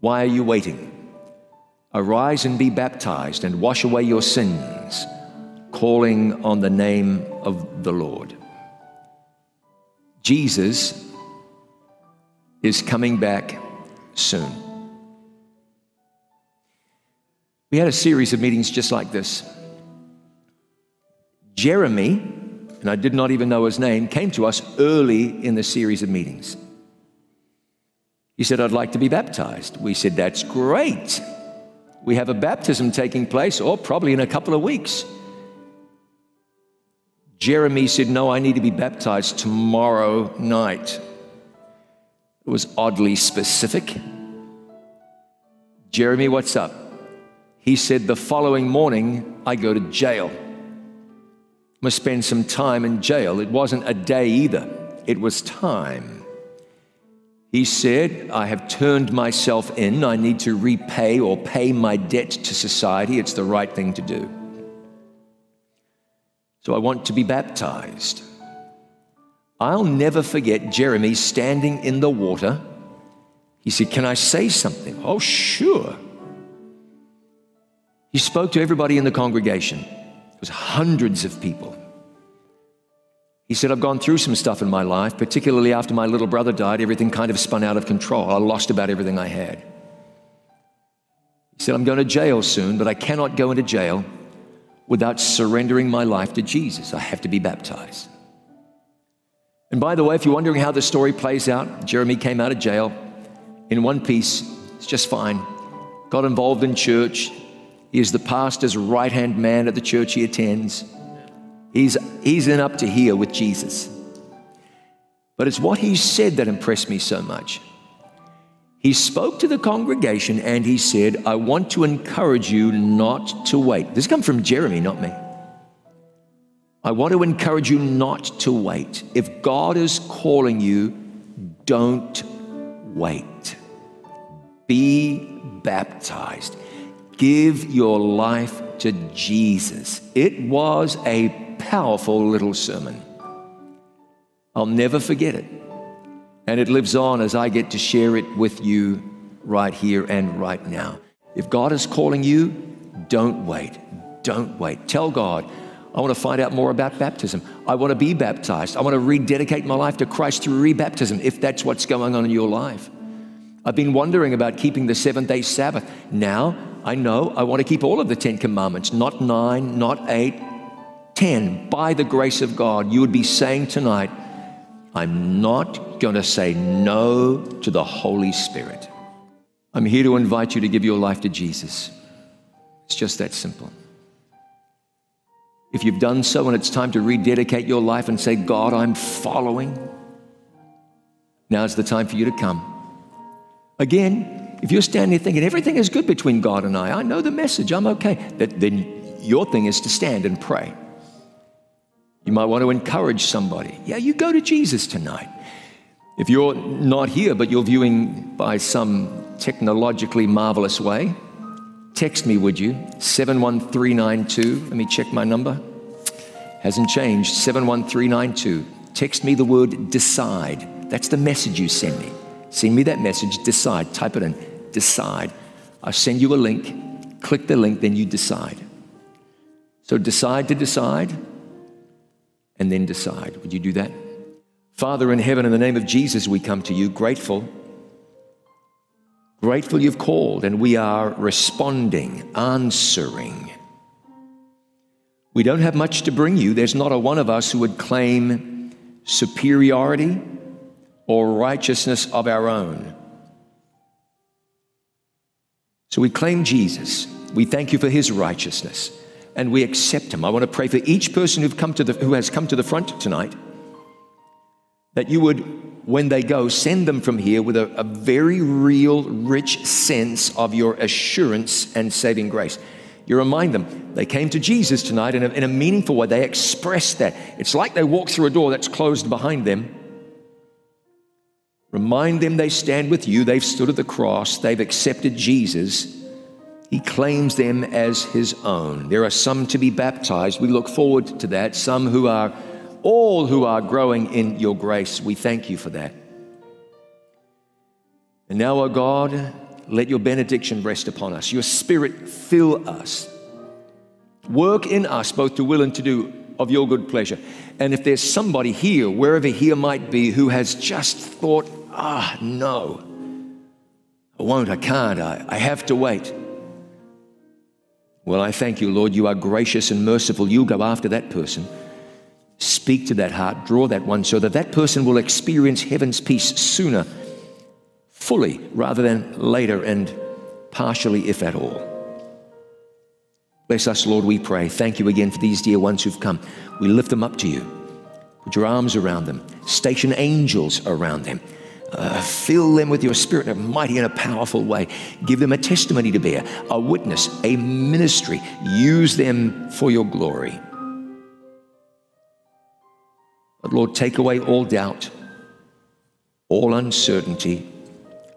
Why are you waiting? Arise and be baptized and wash away your sins, calling on the name of the Lord. Jesus is coming back soon. We had a series of meetings just like this. Jeremy, and I did not even know his name, came to us early in the series of meetings. He said, I'd like to be baptized. We said, That's great. We have a baptism taking place, or probably in a couple of weeks. Jeremy said, No, I need to be baptized tomorrow night. It was oddly specific. Jeremy, what's up? He said, The following morning, I go to jail must spend some time in jail. It wasn't a day either, it was time. He said, I have turned myself in. I need to repay or pay my debt to society. It's the right thing to do. So I want to be baptized. I'll never forget Jeremy standing in the water. He said, Can I say something? Oh, sure. He spoke to everybody in the congregation. It was hundreds of people. He said, I've gone through some stuff in my life, particularly after my little brother died, everything kind of spun out of control. I lost about everything I had. He said, I'm going to jail soon, but I cannot go into jail without surrendering my life to Jesus. I have to be baptized. And by the way, if you're wondering how the story plays out, Jeremy came out of jail in one piece. It's just fine. Got involved in church, he is the pastor's right hand man at the church he attends. He's, he's in up to here with Jesus. But it's what he said that impressed me so much. He spoke to the congregation and he said, I want to encourage you not to wait. This comes from Jeremy, not me. I want to encourage you not to wait. If God is calling you, don't wait. Be baptized. Give your life to Jesus. It was a powerful little sermon. I'll never forget it. And it lives on as I get to share it with you right here and right now. If God is calling you, don't wait. Don't wait. Tell God, I want to find out more about baptism. I want to be baptized. I want to rededicate my life to Christ through rebaptism, if that's what's going on in your life. I've been wondering about keeping the seventh day Sabbath. Now I know I want to keep all of the Ten Commandments, not nine, not eight, ten. By the grace of God, you would be saying tonight, I'm not going to say no to the Holy Spirit. I'm here to invite you to give your life to Jesus. It's just that simple. If you've done so and it's time to rededicate your life and say, God, I'm following, now's the time for you to come. Again, if you're standing thinking everything is good between God and I, I know the message, I'm okay, that, then your thing is to stand and pray. You might want to encourage somebody. Yeah, you go to Jesus tonight. If you're not here, but you're viewing by some technologically marvelous way, text me, would you? 71392. Let me check my number. Hasn't changed. 71392. Text me the word decide. That's the message you send me. Send me that message, decide. Type it in, decide. I'll send you a link. Click the link, then you decide. So decide to decide and then decide. Would you do that? Father in heaven, in the name of Jesus, we come to you grateful. Grateful you've called and we are responding, answering. We don't have much to bring you. There's not a one of us who would claim superiority or righteousness of our own. So we claim Jesus. We thank you for his righteousness and we accept him. I want to pray for each person who've come to the, who has come to the front tonight that you would, when they go, send them from here with a, a very real, rich sense of your assurance and saving grace. You remind them they came to Jesus tonight in a, in a meaningful way. They expressed that. It's like they walk through a door that's closed behind them. Remind them they stand with you. They've stood at the cross. They've accepted Jesus. He claims them as his own. There are some to be baptized. We look forward to that. Some who are, all who are growing in your grace. We thank you for that. And now, O oh God, let your benediction rest upon us. Your spirit fill us. Work in us both to will and to do of your good pleasure. And if there's somebody here, wherever here might be, who has just thought, ah, no, I won't, I can't, I, I have to wait. Well, I thank you, Lord. You are gracious and merciful. You'll go after that person. Speak to that heart, draw that one so that that person will experience heaven's peace sooner, fully, rather than later and partially, if at all. Bless us, Lord, we pray. Thank you again for these dear ones who've come. We lift them up to you. Put your arms around them, station angels around them. Uh, fill them with your spirit in a mighty and a powerful way. Give them a testimony to bear, a witness, a ministry. Use them for your glory. But Lord, take away all doubt, all uncertainty.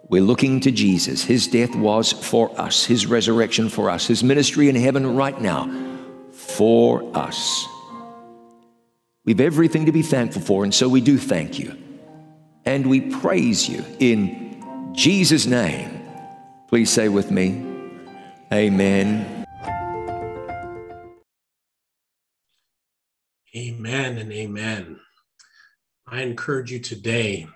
We're looking to Jesus. His death was for us, His resurrection for us, His ministry in heaven right now for us. We've everything to be thankful for, and so we do thank you and we praise you in Jesus' name. Please say with me, Amen. Amen and amen. I encourage you today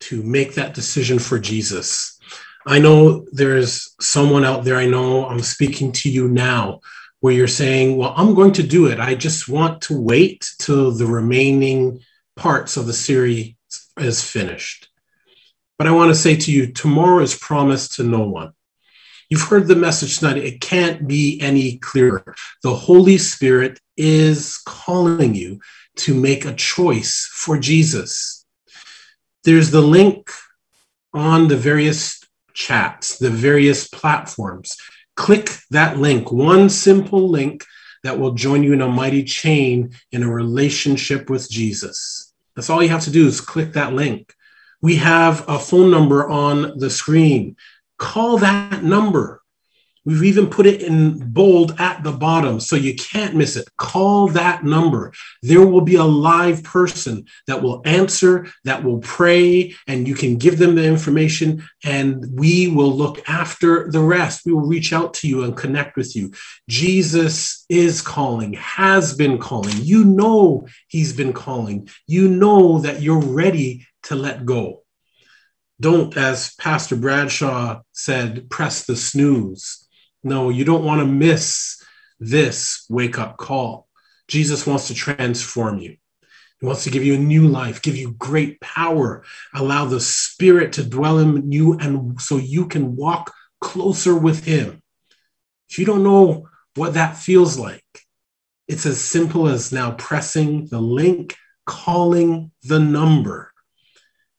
to make that decision for Jesus. I know there's someone out there, I know I'm speaking to you now, where you're saying, Well, I'm going to do it. I just want to wait till the remaining parts of the series is finished. But I want to say to you, tomorrow is promised to no one. You've heard the message tonight. It can't be any clearer. The Holy Spirit is calling you to make a choice for Jesus. There's the link on the various chats, the various platforms. Click that link, one simple link that will join you in a mighty chain in a relationship with Jesus. That's all you have to do is click that link. We have a phone number on the screen. Call that number. We've even put it in bold at the bottom so you can't miss it. Call that number. There will be a live person that will answer, that will pray, and you can give them the information, and we will look after the rest. We will reach out to you and connect with you. Jesus is calling, has been calling. You know he's been calling. You know that you're ready to let go. Don't, as Pastor Bradshaw said, press the snooze no, you don't want to miss this wake up call. Jesus wants to transform you. He wants to give you a new life, give you great power, allow the Spirit to dwell in you, and so you can walk closer with Him. If you don't know what that feels like, it's as simple as now pressing the link, calling the number,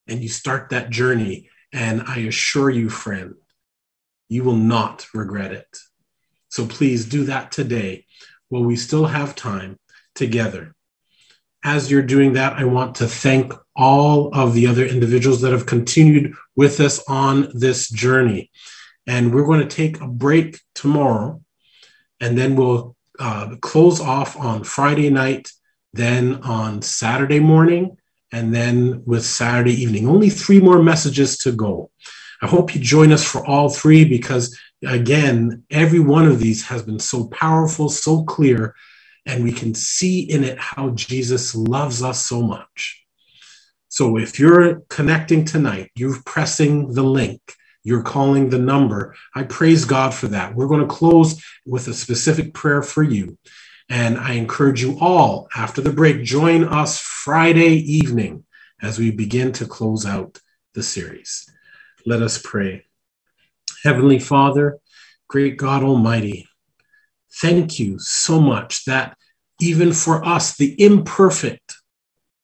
and you start that journey. And I assure you, friend, you will not regret it. So please do that today while we still have time together as you're doing that, I want to thank all of the other individuals that have continued with us on this journey. And we're going to take a break tomorrow, and then we'll uh, close off on Friday night, then on Saturday morning, and then with Saturday evening. Only three more messages to go. I hope you join us for all three because, again, every one of these has been so powerful, so clear and we can see in it how Jesus loves us so much. So if you're connecting tonight, you're pressing the link, you're calling the number. I praise God for that. We're going to close with a specific prayer for you. And I encourage you all, after the break, join us Friday evening as we begin to close out the series. Let us pray. Heavenly Father, great God Almighty, Thank you so much that even for us, the imperfect,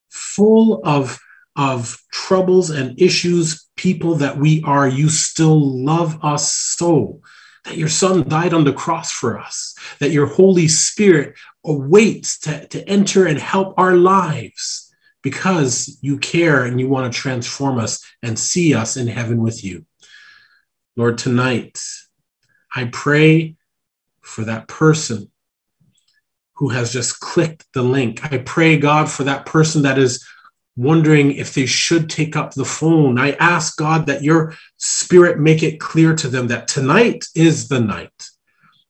full of, of troubles and issues, people that we are, you still love us so. That your son died on the cross for us, that your Holy Spirit awaits to, to enter and help our lives because you care and you want to transform us and see us in heaven with you. Lord, tonight, I pray for that person who has just clicked the link. I pray, God, for that person that is wondering if they should take up the phone. I ask, God, that your spirit make it clear to them that tonight is the night,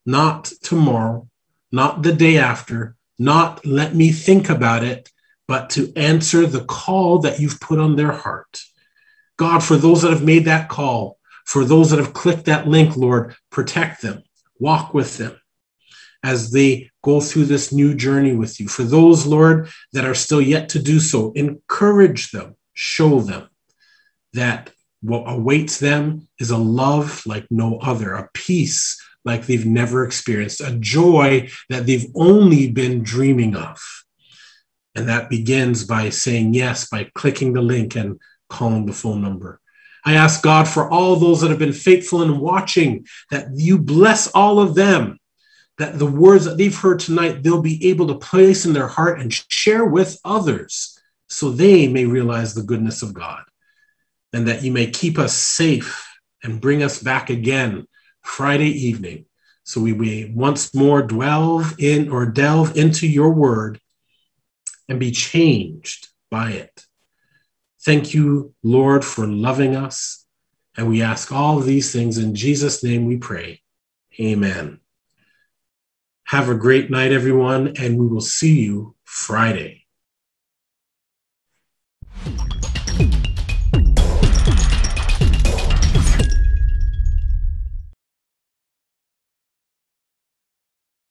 not tomorrow, not the day after, not let me think about it, but to answer the call that you've put on their heart. God, for those that have made that call, for those that have clicked that link, Lord, protect them Walk with them as they go through this new journey with you. For those, Lord, that are still yet to do so, encourage them, show them that what awaits them is a love like no other, a peace like they've never experienced, a joy that they've only been dreaming of. And that begins by saying yes, by clicking the link and calling the phone number. I ask God for all those that have been faithful in watching, that you bless all of them, that the words that they've heard tonight, they'll be able to place in their heart and share with others so they may realize the goodness of God. And that you may keep us safe and bring us back again Friday evening so we may once more delve in or delve into your word and be changed by it. Thank you, Lord, for loving us. And we ask all these things in Jesus' name we pray. Amen. Have a great night, everyone, and we will see you Friday.